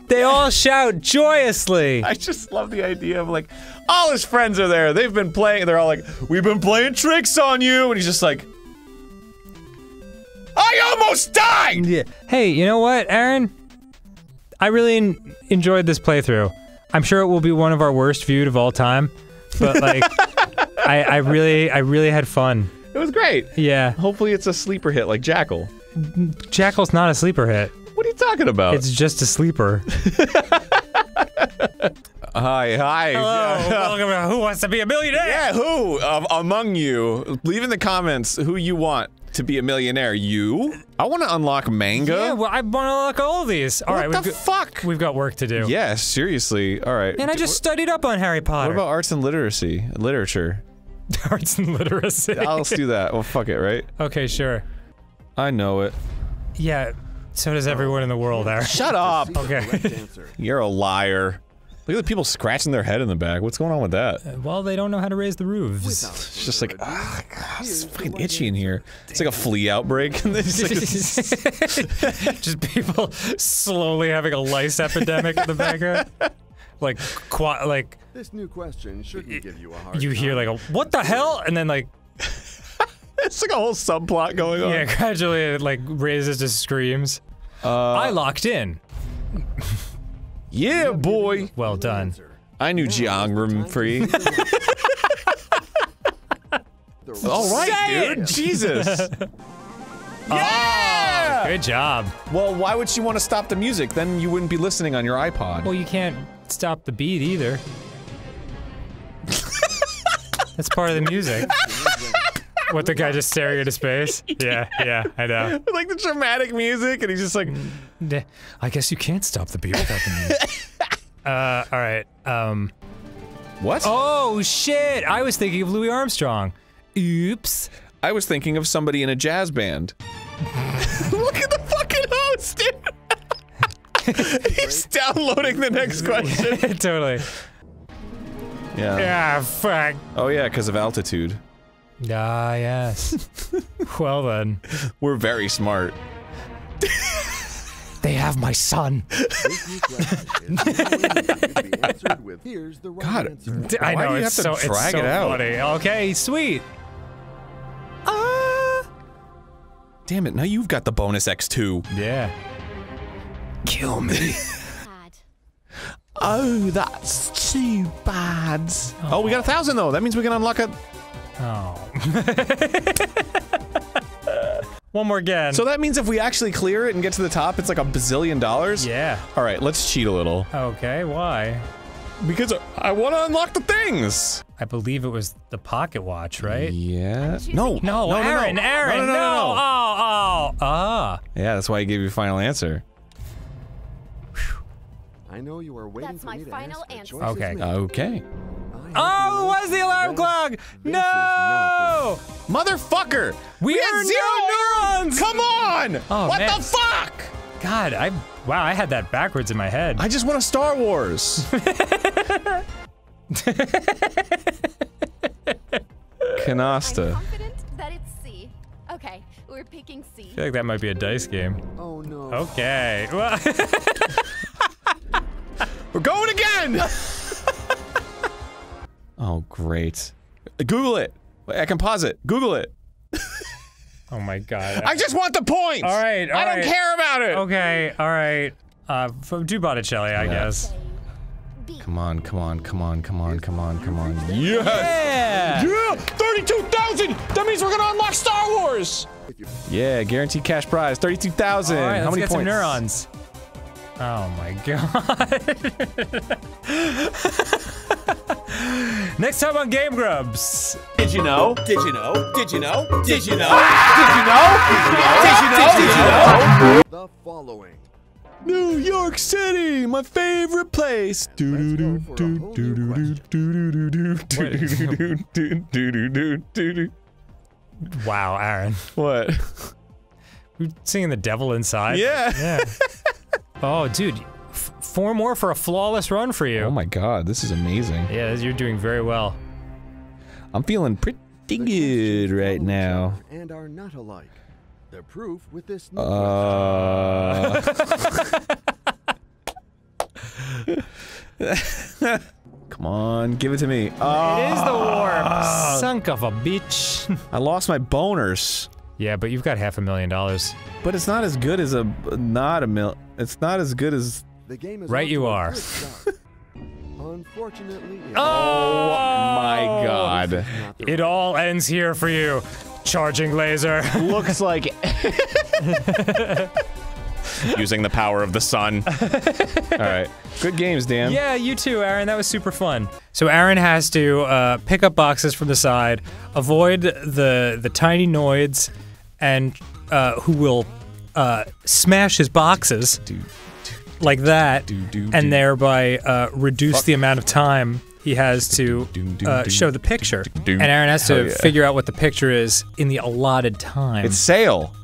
They all shout joyously.
I just love the idea of like, all his friends are there. They've been playing. They're all like, we've been playing tricks on you, and he's just like, I almost died.
Yeah. Hey, you know what, Arin? I really en- enjoyed this playthrough. I'm sure it will be one of our worst viewed of all time, but like, I, I really, I really had fun.
It was great.
Yeah,
Hopefully, it's a sleeper hit like Jackal.
Jackal's not a sleeper hit.
What are you talking about?
It's just a sleeper.
hi, hi.
Hello, welcome to Who Wants to Be a Millionaire?
Yeah, who um, among you? Leave in the comments who you want to be a millionaire. You? I want to unlock manga.
Yeah, well, I want to unlock all of these. All
what
right,
the
we've, got,
fuck?
we've got work to do.
yeah, seriously. All right.
And I just studied up on Harry Potter.
What about arts and literacy, literature?
arts and literacy?
I'll do that. Well, fuck it, right?
okay, sure.
I know it.
Yeah, so does everyone in the world, Arin.
Shut up.
Okay.
You're a liar. Look at the people scratching their head in the back. What's going on with that?
well, they don't know how to raise the roofs.
It's just like, ah, God, it's fucking itchy in here. It's like a flea outbreak. And it's like-
Just people slowly having a lice epidemic in the background. like qua like
This new question shouldn't give you a hard
you hear like a what the hell, and then like
It's like a whole subplot going on.
yeah, gradually it like raises to screams.
Uh,
I locked in.
yeah, boy.
Well done.
I knew Jiangrim free. All right,
Say
dude. Jesus. yeah.
Good job.
Well, why would she want to stop the music? Then you wouldn't be listening on your iPod.
Well, you can't stop the beat either. That's part of the music. What the guy just staring into space? Yeah, yeah, I know.
like the dramatic music, and he's just like,
I guess you can't stop the beat without the music. uh, all right. Um.
"What?"
Oh shit! I was thinking of Louis Armstrong. Oops.
I was thinking of somebody in a jazz band. Look at the fucking host, dude. he's downloading the next question.
totally.
Yeah.
Yeah. Fuck.
Oh yeah, because of altitude.
Ah, yes. well then.
We're very smart.
They have my son.
This new question is to be answered with here's the right
God,
answer.
D- I
Why
know
do you
it's
have to
so it's
drag
so
it out?
funny. Okay, sweet. Ah.
Damn it! Now you've got the bonus X2.
Yeah. Kill me.
Oh, that's too bad. Oh, we got a thousand though. That means we can unlock a.
Oh. One more again.
So that means if we actually clear it and get to the top, it's like a bazillion dollars.
yeah.
All right, let's cheat a little
Okay. Why?
because I want to unlock the things.
I believe it was the pocket watch, right?
Yeah. No.
No,
no, no,
Arin,
no.
Arin,
No, no, no, no, no.
Oh, oh, ah.
Yeah, that's why I gave you a final answer.
I know you are waiting
That's
for
my
me to
final
ask, but
answer.
Okay.
Okay.
I have
Oh, it was the alarm clock!
this
No!
Motherfucker!
We
had zero neurons! Come on!
Oh,
what
man.
the fuck?
God, I wow, I had that backwards in my head.
I just want a Star Wars. Canasta.
confident that it's C. Okay, we're picking C.
I feel like that might be a dice game.
Oh no.
Okay. Well,
We're going again! oh, great. Google it. I can pause it. Google it.
oh my god.
I just want the points!
All right, all
I don't
right.
care about it!
Okay, all right. Uh, f- do Botticelli, I guess.
B.
Come on, come on, come on, come on, come on, come on. Yes!
Yeah.
Yeah! 32,000! That means we're gonna unlock Star Wars! Yeah, guaranteed cash prize, 32,000.
All right,
How many
get
points?
some neurons. Oh my god. Next time on Game Grumps.
Did you know? Did you know? Did you know? Did you know? Did you know? Did you know? Did you know?
The following.
New York City, my favorite place.
Let's go for a whole new question.
Wow, Arin.
What?
We're singing the devil inside.
Yeah.
Yeah. oh, dude. F- four more for a flawless run for you.
Oh my god, this is amazing.
yeah, you're doing very well.
I'm feeling pretty good right now.
And are not alike. The proof with this new
Uh. Come on, give it to me. Oh.
It is the warp.
Ah.
Sunk of a bitch.
I lost my boners.
yeah, but you've got half a million dollars.
But it's not as good as a not a mil. It's not as good as.
The game is
Right you are.
Unfortunately, it's
Oh
My God.
not the
It all ends here for you. Charging laser.
Looks like. Using the power of the sun. All right. Good games, Dan.
Yeah, you too, Arin. That was super fun. So Arin has to uh, pick up boxes from the side, avoid the the tiny noids, and uh, who will uh, smash his boxes
Dude.
Like that, and thereby uh, reduce the amount of time he has to uh, show the picture. And Arin has to
yeah.
figure out what the picture is in the allotted time.
It's sail.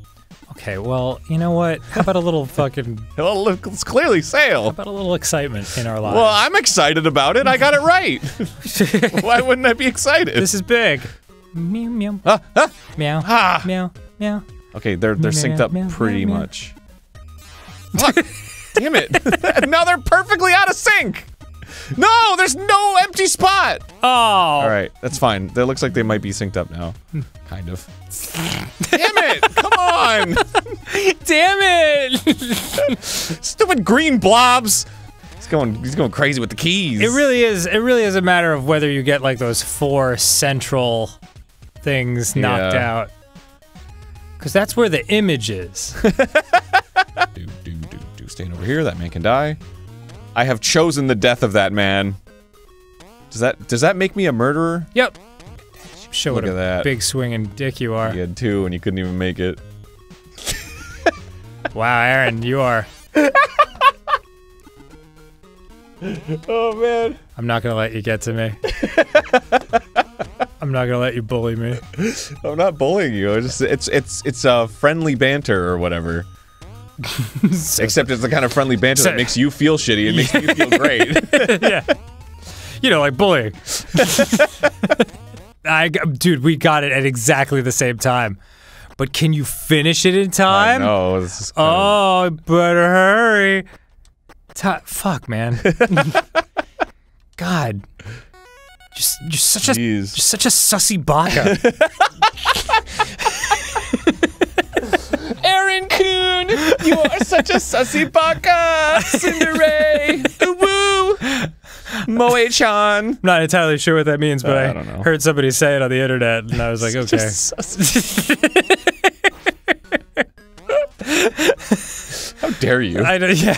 okay, well, you know what? How about a little fucking,
Well, look, it's clearly sail.
How about a little excitement in our lives?
Well, I'm excited about it. I got it right. Why wouldn't I be excited?
This is big. Meow meow
Ah, ah.
meow
Ah.
meow meow.
Okay, they're they're synced up
Meow, meow,
pretty
meow, meow.
much. Fuck. Damn it. now they're perfectly out of sync. No, there's no empty spot.
Oh.
All right, that's fine. That looks like they might be synced up now. Hmm. kind of. Damn it! Come on!
Damn it!
Stupid green blobs. He's going. He's going crazy with the keys.
It really is. It really is a matter of whether you get like those four central things knocked
Yeah.
out. Because that's where the image is.
do do do do. Stand over here. That man can die. I have chosen the death of that man. Does that does that make me a murderer?
yep. Show
Look
what
at
a
that.
big swinging dick you are.
You had two and you couldn't even make it.
Wow, Arin, you are.
Oh man.
I'm not gonna let you get to me. I'm not gonna let you bully me.
I'm not bullying you. It's just, it's it's it's a friendly banter or whatever. Except it's the kind of friendly banter that makes you feel shitty and makes me feel great.
yeah. You know, like bullying. I, dude, we got it at exactly the same time. But can you finish it in time?
of-
Oh, better hurry. Ti fuck, man. God. Just, you're such a,
Jeez.
you're such a sussy baka.
Arin Kuhn, you are such a sussy baka, tsundere, woo, Moe-chan.
I'm not entirely sure what that means, but
Uh, I
I,
don't know.
heard somebody say it on the internet, and I was like, okay.
How dare you?
I don't, yeah.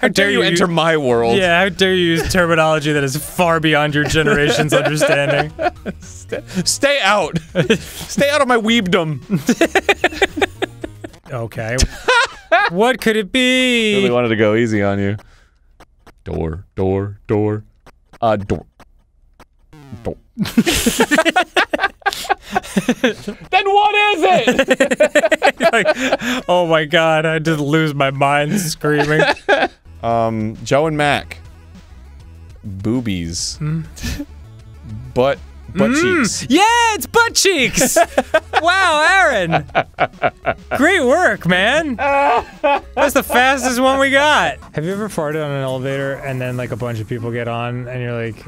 How dare you enter my world?
Yeah, how dare you use terminology that is far beyond your generation's understanding?
Stay out. Stay out of my weebdom.
Okay. what could it be?
Really wanted to go easy on you. Door, door, door. Uh, door. Door. then what is it?
Like, oh my god, I did lose my mind screaming.
Um, Joe and Mac. Boobies.
Hmm.
Butt, butt cheeks.
yeah, it's butt cheeks! wow, Arin! Great work, man! That's the fastest one we got. Have you ever farted on an elevator and then like a bunch of people get on and you're like,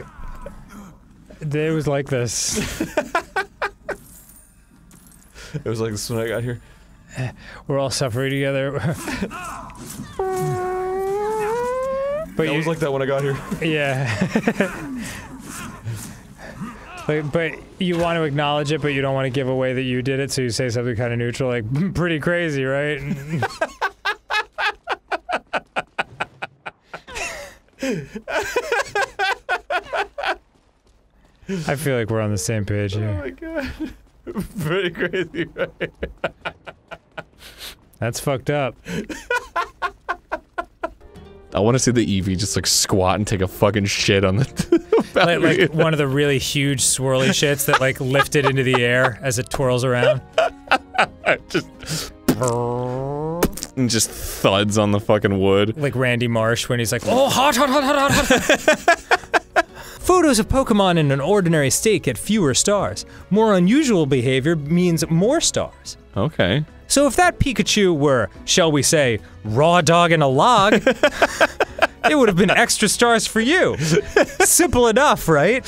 it was like this.
It was like this when I got here.
We're all suffering together. but
It was like that when I got here.
Yeah. But, but you want to acknowledge it, but you don't want to give away that you did it, so you say something kind of neutral, like, hmm, pretty crazy, right? I feel like we're on the same page here.
Oh my god. Pretty crazy, right?
That's fucked up.
I want to see the Eevee just like squat and take a fucking shit on the
Like, like one of the really huge swirly shits that like lift it into the air as it twirls around.
just and just thuds on the fucking wood.
like Randy Marsh when he's like, "Oh, hot, hot, hot, hot, hot, hot." Photos of Pokemon in an ordinary state get fewer stars. More unusual behavior means more stars.
Okay.
So if that Pikachu were, shall we say, raw dog in a log, it would have been extra stars for you. Simple enough, right?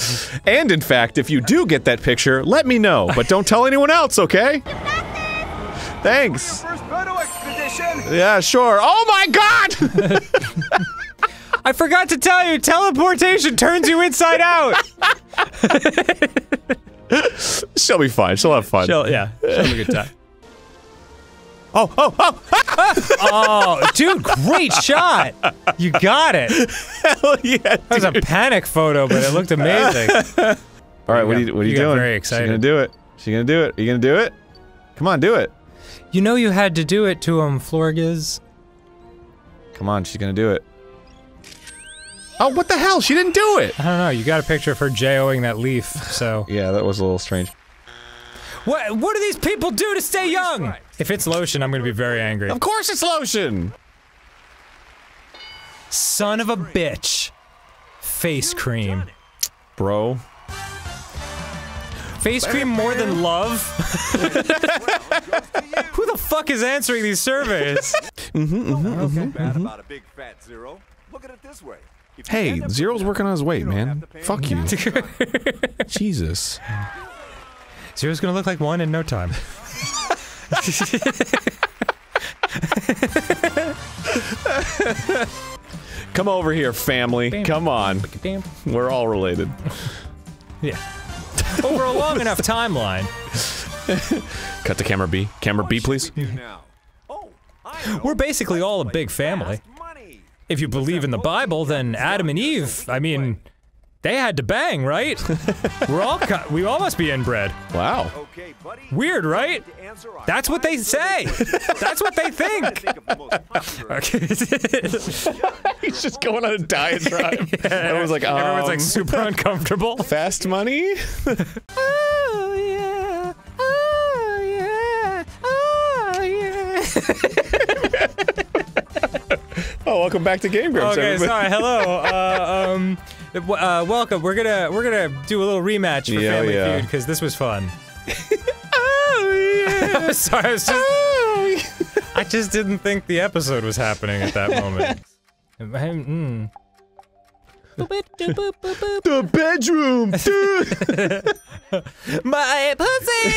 And in fact, if you do get that picture, let me know, but don't tell anyone else, okay? Thanks.
First photo expedition!
Yeah, sure. Oh my god!
I forgot to tell you, teleportation turns you inside out.
She'll be fine. She'll have fun.
She'll, yeah, she'll have a good time.
Oh, oh, oh!
Oh, dude, great shot. You got it.
Hell yeah,
That was a panic photo, but it looked amazing.
All right, what are you, what are you,
you
doing?
very excited.
gonna do it. She gonna do it. Are you gonna do it? Come on, do it.
You know you had to do it to um, him, Florgiz.
Come on, she's gonna do it. Oh, what the hell? She didn't do it!
I don't know. You got a picture of her JOing that leaf, so.
Yeah, that was a little strange.
What What do these people do to stay young? If it's lotion, I'm gonna be very angry.
Of course it's lotion!
Son of a bitch. Face cream.
Bro.
Face cream more than love? Who the fuck is answering these surveys?
Mm-hmm, mm-hmm, mm-hmm, bad about a big fat zero. Look at it this way.
Hey, Zero's working on his weight, man. Fuck you. Jesus.
Zero's gonna look like one in no time.
Come over here, family.
Bam.
Come on.
Damn.
We're all related.
Yeah. Over a long enough timeline.
Cut to camera B. Camera B, please.
We're basically all a big family. If you believe in the Bible, then Adam and Eve, I mean, they had to bang, right? We're all co- we all must be inbred.
Wow.
Okay, buddy.
Weird, right?
To answer our
That's what they say. That's what they think.
Think of the most popular.
Okay.
He's just going on a diatribe. Everyone's like,
Everyone's like
um,
super uncomfortable.
Fast money?
Oh yeah. Oh yeah. Oh yeah.
Oh, welcome back to Game Grumps,
Okay,
everybody.
sorry. Hello. Uh, um, w- uh, welcome. We're gonna we're gonna do a little rematch for
Yeah,
Family
yeah.
Feud because this was fun. oh yeah. sorry, I was just. I just didn't think the episode was happening at that moment. Mm.
The bedroom, dude.
My pussy.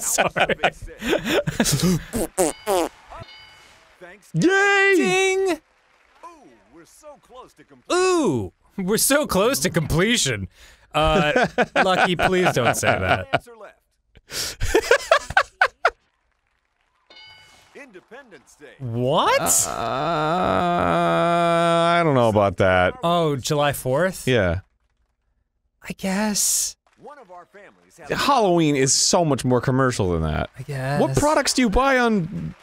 Sorry.
Thanks.
Yay!
Ding.
Ooh, we're so close to complete.
Ooh, we're so close to completion. Uh, Lucky, please don't say that.
Independence Day.
What?
Uh, I don't know about that.
oh, July 4th?
Yeah.
I guess.
One of our families
Halloween is so much more commercial than that.
I guess.
What products do you buy on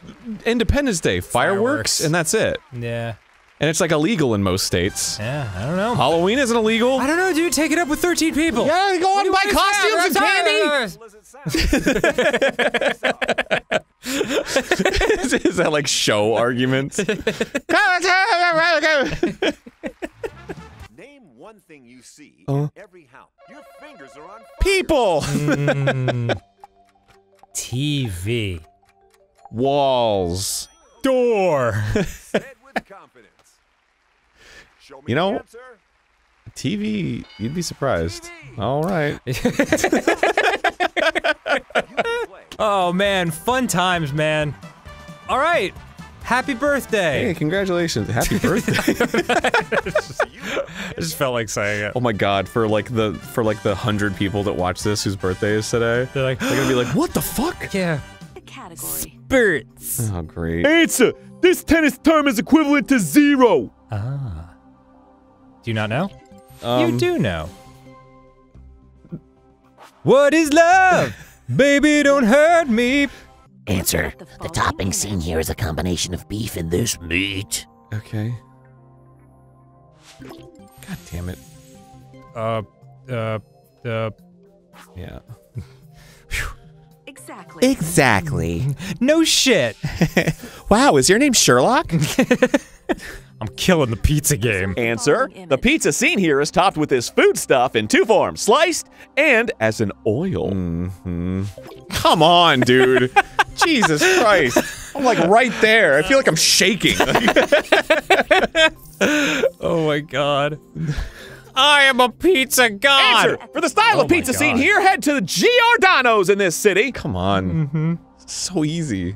Independence Day? Fireworks,
Fireworks.
and that's it.
Yeah.
And it's like illegal in most states.
Yeah, I don't know.
Halloween isn't illegal.
I don't know, dude. Take it up with 13 people.
Yeah, go on and buy costumes and candy.
as.
Is that like show arguments?
Name one thing you see
Uh.
in every house. Your fingers are on.
People.
Mm, TV.
Walls.
Door.
Said with confidence. Show me
You know-
the.
TV, you'd be surprised. All right.
You can play.
oh, man. Fun times, man. All right. Happy birthday.
Hey, congratulations. Happy birthday.
I just felt like saying it.
oh my god, for like the for like the 100 people that watch this whose birthday is today.
They're like,
They're going to be like, "What the fuck?"
yeah.
Category.
Birds.
Oh, great.
Answer. This tennis term is equivalent to zero.
Ah. Do you not know?
Um,
you do know. What is love? Baby, don't hurt me.
Answer. The topping seen here is a combination of beef and this meat.
Okay. God damn it.
Uh, uh, uh,
Yeah.
Exactly.
Exactly.
no shit.
Wow, is your name Sherlock?
I'm killing the pizza game.
Answer. The pizza seen here is topped with this food stuff in two forms, sliced and as an oil.
hmm Come on, dude. Jesus Christ. I'm like right there. I feel like I'm shaking.
Oh my god. I am a pizza god.
Answer. For the style
Oh
of pizza seen
God.
here, head to the Giordano's in this city.
Come on.
Mm-hmm.
So easy.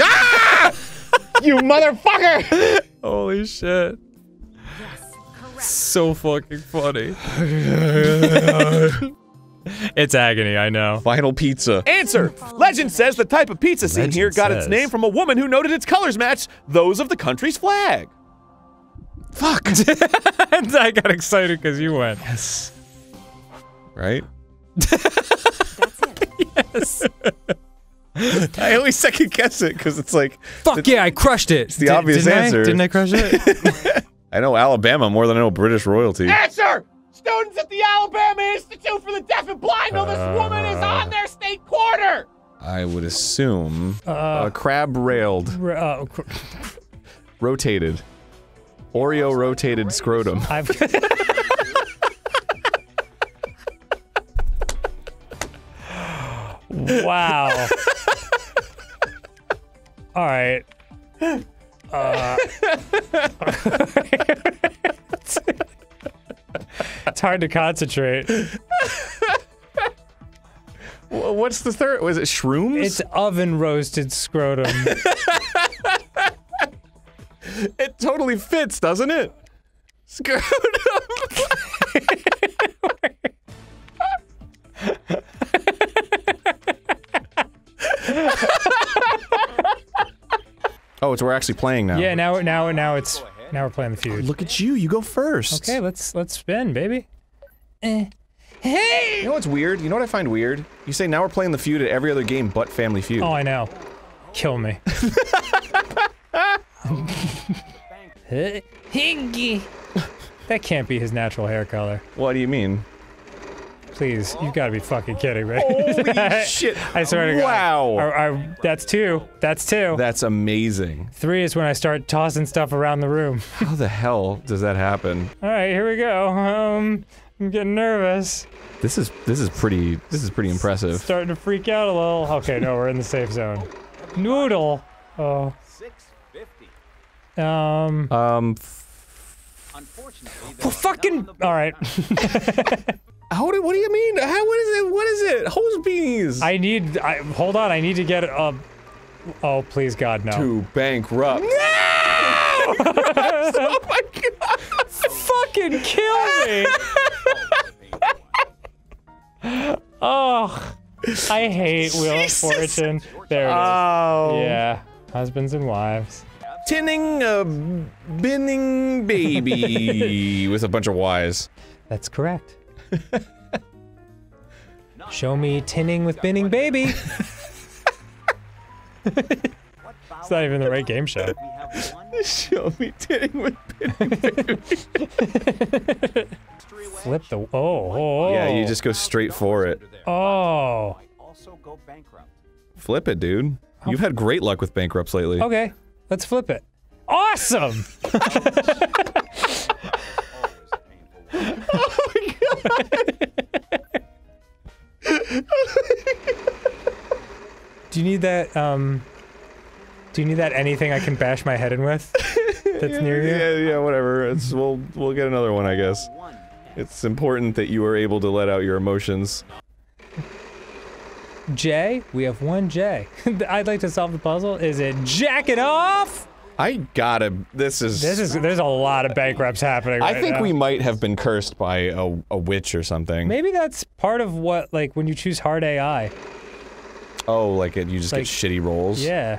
Ah! you motherfucker!
Holy shit. So fucking funny. it's agony, I know.
Final pizza.
Answer. Legend says the type of pizza seen
Legend
here got its name from a woman who noted its colors matched those of the country's flag.
Fuck.
and I got excited because you went.
yes. Right?
That's it.
I always second guess it because it's like
Fuck yeah, I crushed it. It's
the obvious
didn't
answer.
I? Didn't I crush it?
I know Alabama more than I know British royalty.
Answer. Students at the Alabama Institute for the Deaf and Blind know this woman is on their state quarter.
I would assume
Uh,
a crab railed,
uh, cr-
rotated, Oreo rotated scrotum.
I've. Wow. All right. Uh, it's hard to concentrate.
What's the third? Was it shrooms?
It's oven roasted scrotum.
it totally fits, doesn't it? Scrotum. Oh, it's we're actually playing now.
yeah, now now now it's now we're playing the feud.
Look at you. You go first.
Okay, let's let's spin, baby. Eh. Hey!
You know what's weird? You know what I find weird? You say now we're playing the feud at every other game but Family Feud.
Oh, I know. Kill me. Higgy. That can't be his natural hair color.
What do you mean?
Please, you've got to be fucking kidding me.
Holy shit!
I swear to God.
Wow.
Are- are- that's two. That's two.
That's amazing.
Three is when I start tossing stuff around the room.
How the hell does that happen?
All right, here we go. Um, I'm getting nervous.
This is this is pretty this is pretty impressive.
Starting to freak out a little. Okay, no, we're in the safe zone. Noodle. Oh.
650.
Um.
Um,
Unfortunately,
Well, fucking. All right.
how do, what do you mean? How what is it? What is it? Hose beanies.
I need. I hold on. I need to get a. Oh, please, God, no.
to bankrupt. No!
oh my God! Fucking kill me! oh, I hate Wheel of Fortune. There it is.
Oh.
Yeah, husbands and wives.
Tinning a binning baby with a bunch of Y's.
That's correct. Show me tinning with binning baby. it's not even the right game show.
we have one
Show me tinning with binning. baby.
Flip the. Oh, oh, oh.
Yeah, you just go straight for it.
Oh.
might also go bankrupt.
Flip it, dude. You've had great luck with bankrupts lately.
Okay, let's flip it. Awesome! Do you need that, um. Do you need that anything I can bash my head in with? That's near you?
Yeah, yeah, whatever. It's we'll we'll get another one, I guess. It's important that you are able to let out your emotions.
J? We have one J. I'd like to solve the puzzle. Is it jack it off?
I gotta. This is.
This is there's a lot of bankrupts happening.
I think
now.
we might have been cursed by a, a witch or something.
maybe that's part of what like when you choose hard AI.
Oh, like it, you just
Like-
get shitty rolls.
Yeah.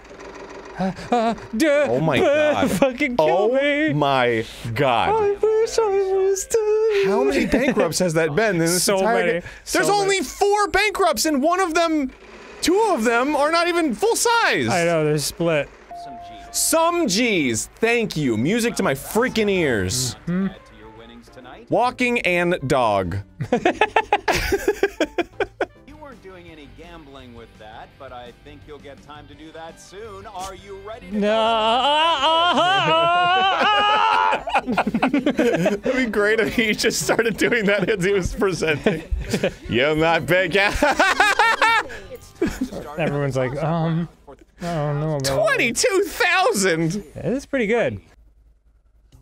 Uh, uh, duh,
Oh my God.
Fucking kill
Oh
me.
my god.
I wish I was dead.
How many bankrupts has that been in this
So many. So
There's
many.
only four bankrupts, and one of them, two of them are not even full size.
I know they're split.
Some G's.
Thank you. Music to my freaking ears.
Hmm?
Add to your winnings tonight.
Walking and dog.
You weren't doing any gambling with that, but I think you'll get time to do that soon. Are you ready to
It'd be great if he just started doing that as he was presenting. You're my big
Everyone's like, um, I don't know about
Twenty-two thousand.
that. It's pretty good.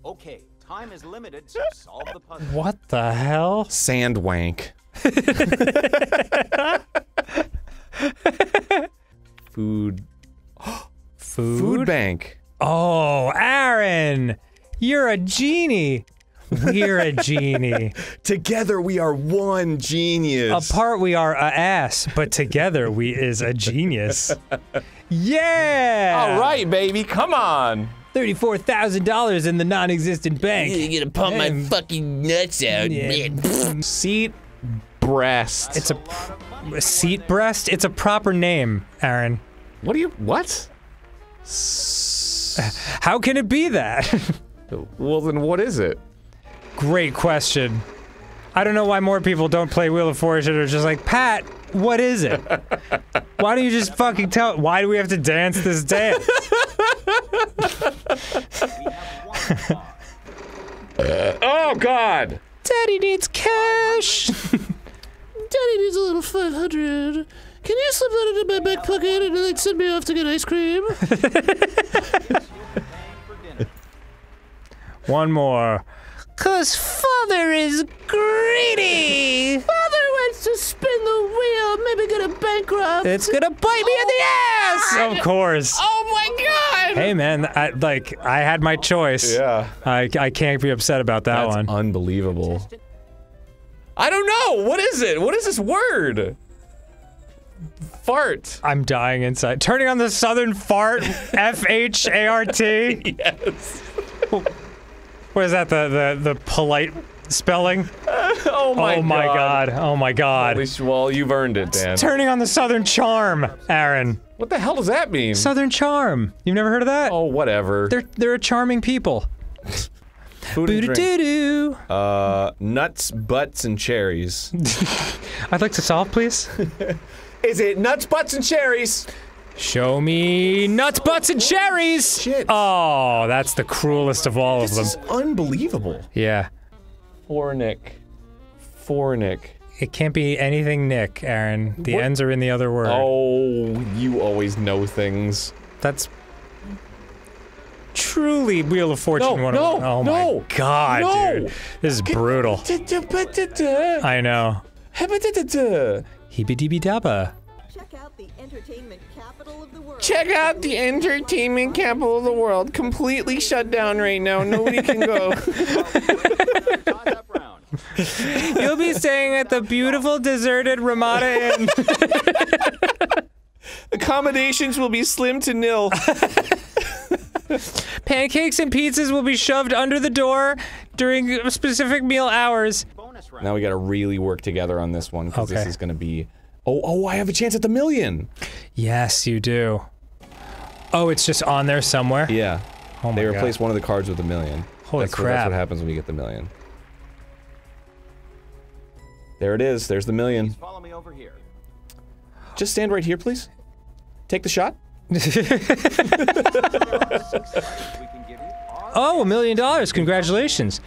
Okay, time is limited, so solve the puzzle.
What the hell?
Sand wank. Food.
Food?
Food bank.
Oh, Arin, you're a genie. We're a genie.
Together we are one genius.
Apart we are a ass, but together we is a genius. Yeah.
All right, baby, come on.
Thirty-four thousand dollars in the non-existent bank.
You're gonna pump my fucking nuts out.
Yeah.
man.
Seat breast.
It's a, a seat breast. It's a proper name, Arin.
what do you what?
How can it be that?
Well, then what is it?
Great question. I don't know why more people don't play Wheel of Fortune or just like, Pat, what is it? why don't you just fucking tell? Why do we have to dance this dance?
Oh God!
Daddy needs cash.
Daddy needs a little 500. Can you slip that into my back pocket and like send me off to get ice cream?
One more.
Cause father is greedy. Father wants to spin the wheel, maybe gonna bankrupt.
It's gonna bite me in the ass! Oh, of course.
Oh my god!
Hey man, I, like, I had my choice.
Yeah.
I, I can't be upset about that
That's
one.
unbelievable.
I don't know. What is it? What is this word? Fart.
I'm dying inside. Turning on the southern fart, F H A R T.
Yes.
What is that? The the the polite spelling?
Oh my
oh my
god.
god. Oh my god.
Holy sh- well, you've earned it, Dan.
Turning on the southern charm, Arin.
What the hell does that mean?
Southern charm. You've never heard of that?
oh, whatever.
They're they're a charming people.
Food and drink.
Uh, nuts, butts, and cherries.
I'd like to solve, please.
Is it nuts, butts, and cherries?
Show me nuts, butts, and cherries.
Shit.
Oh, that's the cruelest of all of them.
This
them.
is unbelievable.
Yeah.
Fornic. Fornic.
It can't be anything Nick, Arin. The
What?
ends are in the other word.
Oh, you always know things.
That's truly Wheel of Fortune.
No,
one
no,
of, oh
no,
my god,
no.
dude. This is brutal. I know. Heebie deebie dabba.
Check out the entertainment capital of the world.
Check out the entertainment capital of the world. Completely shut down right now. Nobody can go.
You'll be staying at the beautiful deserted Ramada Inn.
Accommodations will be slim to nil.
Pancakes and pizzas will be shoved under the door during specific meal hours.
Now we gotta really work together on this one because this is gonna be. Oh, oh! I have a chance at the million.
Yes, you do. Oh, it's just on there somewhere?
Yeah.
Oh my
They
god.
replace one of the cards with a million.
Holy
that's What, that's what happens when you get the million. There it is. There's the million.
Follow me over here.
Just stand right here, please. Take the shot.
We can give you our
Oh, a million dollars. Congratulations.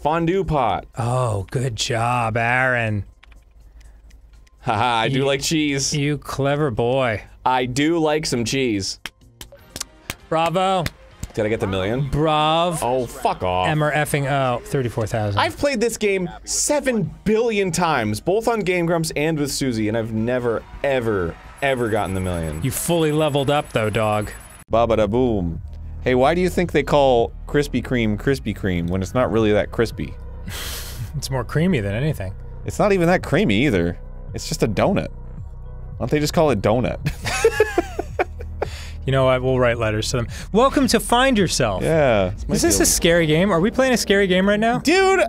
Let's see what
Fondue pot.
Oh, good job, Arin.
Haha, I do like cheese.
You clever boy.
I do like some cheese.
Bravo.
Did I get the million?
Brav.
Oh, fuck off.
Emmer effing oh, 34,000.
I've played this game seven billion times, both on Game Grumps and with Susie, and I've never, ever, ever gotten the million.
You fully leveled up though, dog.
Baba da boom. Hey, why do you think they call Krispy Kreme Krispy Kreme when it's not really that crispy?
It's more creamy than anything.
It's not even that creamy either. It's just a donut. Why don't they just call it donut?
You know what? We'll write letters to them. Welcome to Find Yourself.
yeah.
Is this a scary game? Are we playing a scary game right now?
Dude!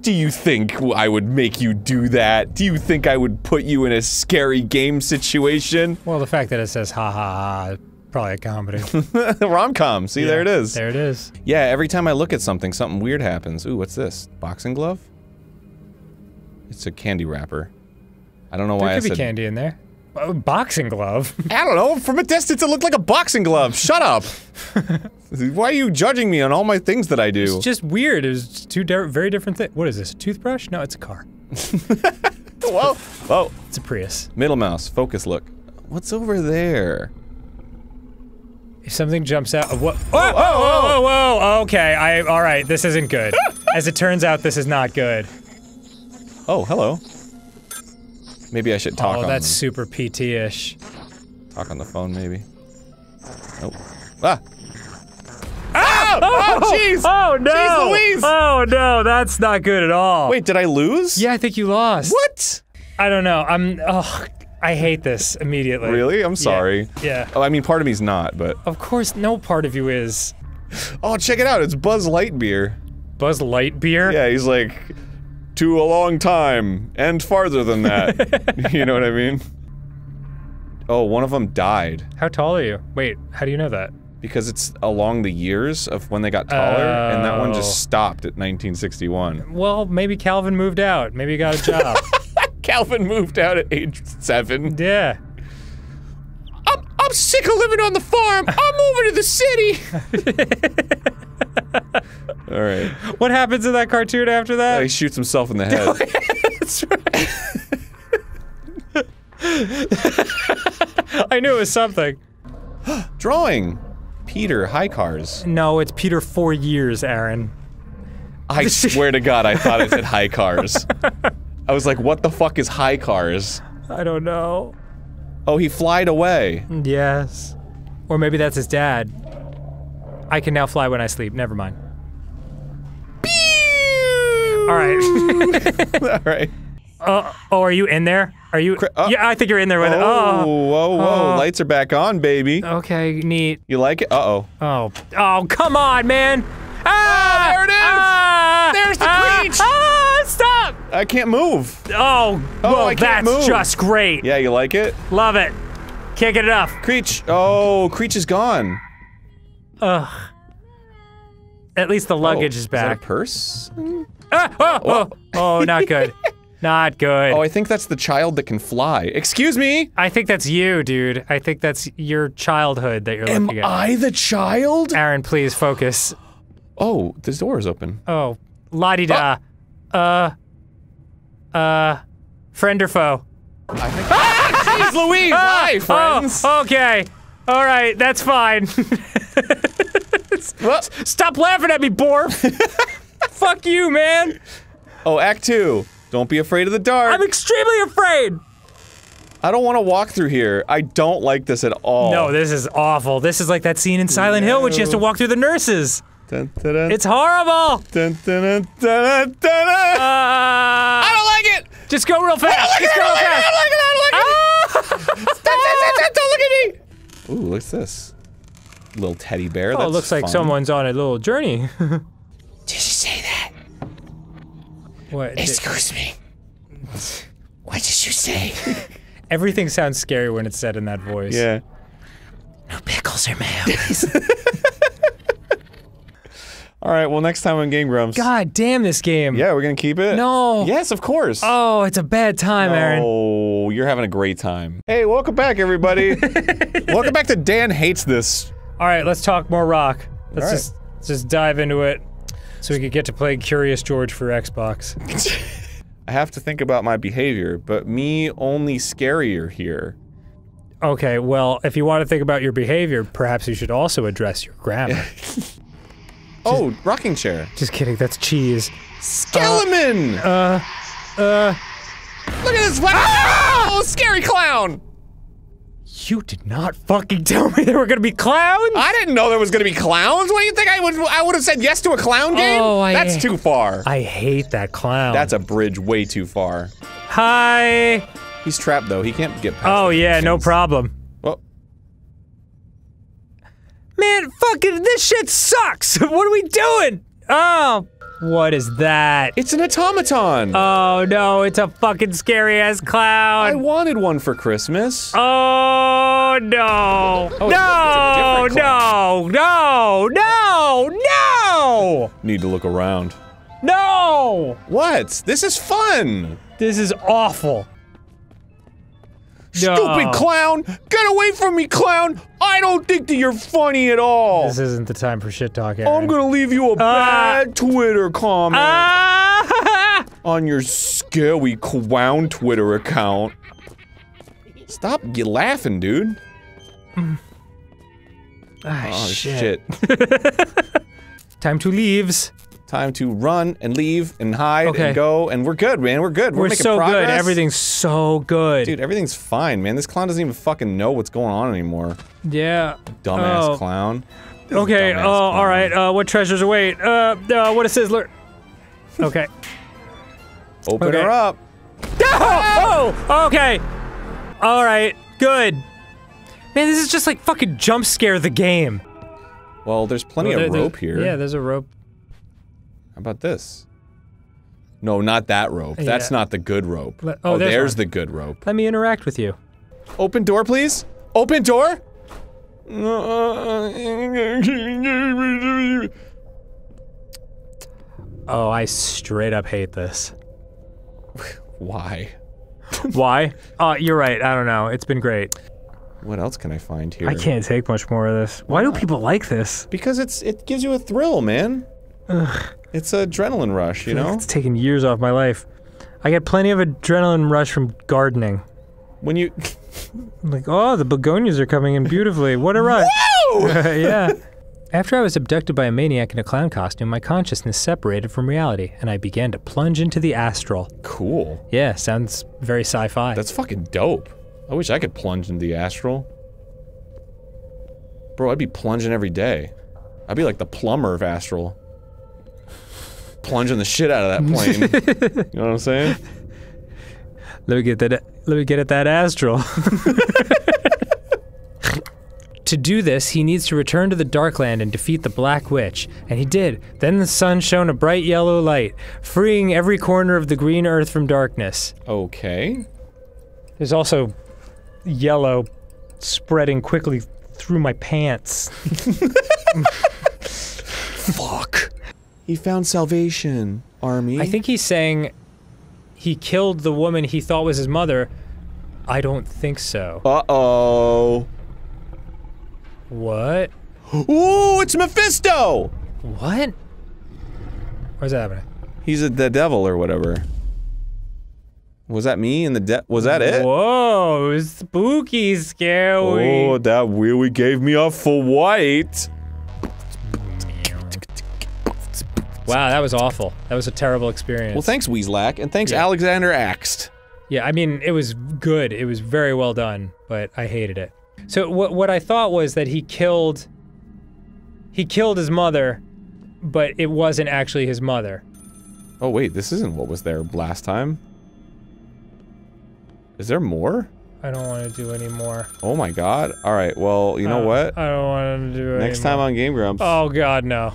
Do you think I would make you do that? Do you think I would put you in a scary game situation?
Well, the fact that it says ha ha ha, probably a comedy.
Rom-com. See, there it is.
There it is.
Yeah, every time I look at something, something weird happens. Ooh, what's this? Boxing glove? It's a candy wrapper. I don't know why
There
I
could be candy in there. A boxing glove.
I don't know. From a distance, it looked like a boxing glove. Shut up. Why are you judging me on all my things that I do?
It's just weird. It's two di- very different things. What is this? A toothbrush? No, it's a car.
Whoa, whoa.
It's a Prius.
Middle mouse, focus look. What's over there?
If something jumps out of what? Whoa, whoa, whoa, whoa, whoa! Okay, I. All right, this isn't good. As it turns out, this is not good.
Oh, hello. Maybe I should talk
oh,
on
that's super PT-ish.
talk on the phone. Maybe. Nope. Ah.
Oh,
jeez!
Oh no!
Jeez Louise!
Oh no, that's not good at all.
Wait, did I lose?
Yeah, I think you lost.
What?
I don't know. I'm. Oh, I hate this immediately.
Really? I'm sorry.
Yeah.
Oh, I mean, part of me's not, but
Of course, no part of you is.
oh, check it out! It's Buzz Lightyear.
Buzz Lightyear.
Yeah, he's like to a long time and farther than that. you know what I mean? Oh, one of them died
How tall are you? Wait, how do you know that?
because it's along the years of when they got taller, and that one just oh. stopped at 1961.
Well, maybe Calvin moved out. Maybe he got a job.
Calvin moved out at age seven.
yeah.
I'm, I'm sick of living on the farm. I'm moving to the city. All right.
What happens in that cartoon after that?
He shoots himself in the head.
That's right. I knew it was something.
Drawing. Peter, high cars.
No, it's Peter four years, Arin.
I swear to God, I thought it said high cars. I was like, what the fuck is high cars?
I don't know.
Oh, he flied away.
Yes. Or maybe that's his dad. I can now fly when I sleep. Never mind. All right.
All right.
uh, oh, are you in there? Are you?
oh.
yeah, I think you're in there with
Oh,
it. Oh.
whoa, whoa.
Oh.
Lights are back on, baby.
Okay, neat.
You like it? Uh-oh.
Oh. Oh, come on, man. Ah!
there it is!
Ah!
There's the
ah!
creech!
Ah! Stop!
I can't move.
Oh,
Oh,
well,
I can't
that's
move.
just great.
Yeah, you like it?
Love it. Can't get enough.
Creech. Oh, Creech is gone.
Ugh. At least the luggage
Oh,
is
that a purse?
Ah, oh, oh, oh, not good. not good.
Oh, I think that's the child that can fly. Excuse me?
I think that's you, dude. I think that's your childhood that you're
Am
looking at.
Am I the child?
Arin, please focus.
Oh, this door is open.
Oh, la di da. Uh, uh, friend or foe?
I Jeez Louise! Hi, friends!
Oh, okay. All right, that's fine.
Well-
Stop laughing at me, Borf. Fuck you, man.
Oh, Act 2. Don't be afraid of the dark.
I'm extremely afraid.
I don't want to walk through here. I don't like this at all.
No, this is awful. This is like that scene in Silent Hill when she has to walk through the nurses.
Dun, dun, dun,
It's horrible.
dun, dun, dun, dun, dun, dun.
Uh,
I don't like it!
just go real fast. Just go real fast.
I don't like it! I don't like it!
Ah!
Stop, stop, stop, don't look at me! Ooh, what's this? Little teddy bear.
Oh,
That's
it looks like
fun.
someone's on a little journey.
Did you say that?
what?
Excuse me. What did you say?
Everything sounds scary when it's said in that voice.
Yeah.
No pickles or mayonnaise.
All right. Well, next time on Game Grumps.
God damn this game.
Yeah, we're gonna keep it.
No.
Yes, of course.
Oh, it's a bad time, Arin.
Oh, you're having a great time. Hey, welcome back, everybody. welcome back to Dan hates this.
All right, let's talk more rock. Let's
right.
just let's just dive into it, so we could get to play Curious George for Xbox.
I have to think about my behavior, but me only scarier here.
Okay, well, if you want to think about your behavior, perhaps you should also address your grammar.
Oh, rocking chair.
Just kidding, that's cheese.
Skeleton!
Uh, uh,
Look at this one! Oh, scary clown!
you did not fucking tell me there were gonna be clowns.
I didn't know there was gonna be clowns. What do you think I would? I would have said yes to a clown game.
Oh, I-
That's too far.
I hate that clown.
That's a bridge way too far.
hi.
He's trapped though. He can't get past.
Oh yeah, no problem. Man, fucking this shit sucks. what are we doing? Oh, what is that?
it's an automaton.
Oh no, it's a fucking scary ass
cloud!
I
wanted one for Christmas.
Oh no!
Oh,
no! No! No! No! No!
Need to look around.
No!
What? This is fun.
This is awful. No.
Stupid clown! Get away from me, clown! I don't think that you're funny at all.
This isn't the time for shit talk.
I'm gonna leave you a bad Twitter comment
Ah!
on your scary clown Twitter account. Stop you laughing, dude.
Ah,
Oh
shit.
shit.
Time to leaves.
Time to run and leave and hide
Okay.
and go, and we're good, man. We're good. We're,
We're so
progress.
good. Everything's so good.
Dude, everything's fine, man. This clown doesn't even fucking know what's going on anymore.
Yeah.
Dumbass
Oh.
clown. This
Okay. Oh, all right. Uh, what treasures await? Uh, uh, what a sizzler. Okay.
Open
Okay.
her up.
Oh, oh, okay. All right, good. Man, this is just like fucking jump scare the game.
Well, there's plenty
Well,
of rope here.
Yeah, there's a rope.
How about this? No, not that rope. That's not the good rope.
Le- oh,
oh,
there's
there's the good rope.
Let me interact with you.
Open door, please. Open door.
Oh, I straight up hate this.
Why?
Why? Uh, you're right. I don't know. It's been great.
What else can I find here?
I can't take much more of this. Why do people like this?
Because it's it gives you a thrill, man. It's an adrenaline rush, you know.
It's taken years off my life. I get plenty of adrenaline rush from gardening.
When you
Like, oh, the begonias are coming in beautifully. What a rush. yeah. After I was abducted by a maniac in a clown costume, my consciousness separated from reality, and I began to plunge into the astral.
Cool.
Yeah, sounds very sci-fi.
That's fucking dope. I wish I could plunge into the astral. Bro, I'd be plunging every day. I'd be like the plumber of astral. Plunging the shit out of that plane. you know what I'm saying?
Let me get that. Let me get at that astral. to do this, he needs to return to the Darkland and defeat the Black Witch, and he did. Then the sun shone a bright yellow light, freeing every corner of the green earth from darkness.
Okay.
There's also yellow spreading quickly through my pants.
Fuck. He found salvation, army.
I think he's saying he killed the woman he thought was his mother. I don't think so.
Uh-oh.
What?
Ooh, it's Mephisto!
What? Where's that happening?
He's a, the devil or whatever. Was that me and the de- was that it?
Whoa, spooky, scary.
Oh, that really gave me a for white.
Wow, that was awful. That was a terrible experience.
Well, thanks, Weaslack, and thanks,
Yeah.
Alexander Axt.
Yeah, I mean, it was good. It was very well done, but I hated it. So what what I thought was that he killed he killed his mother, but it wasn't actually his mother.
Oh wait, this isn't what was there last time. Is there more?
I don't want to do any more.
Oh my god. All right. Well, you know
Uh,
what?
I don't want to do
Next time on Game Grumps,
Oh god, no.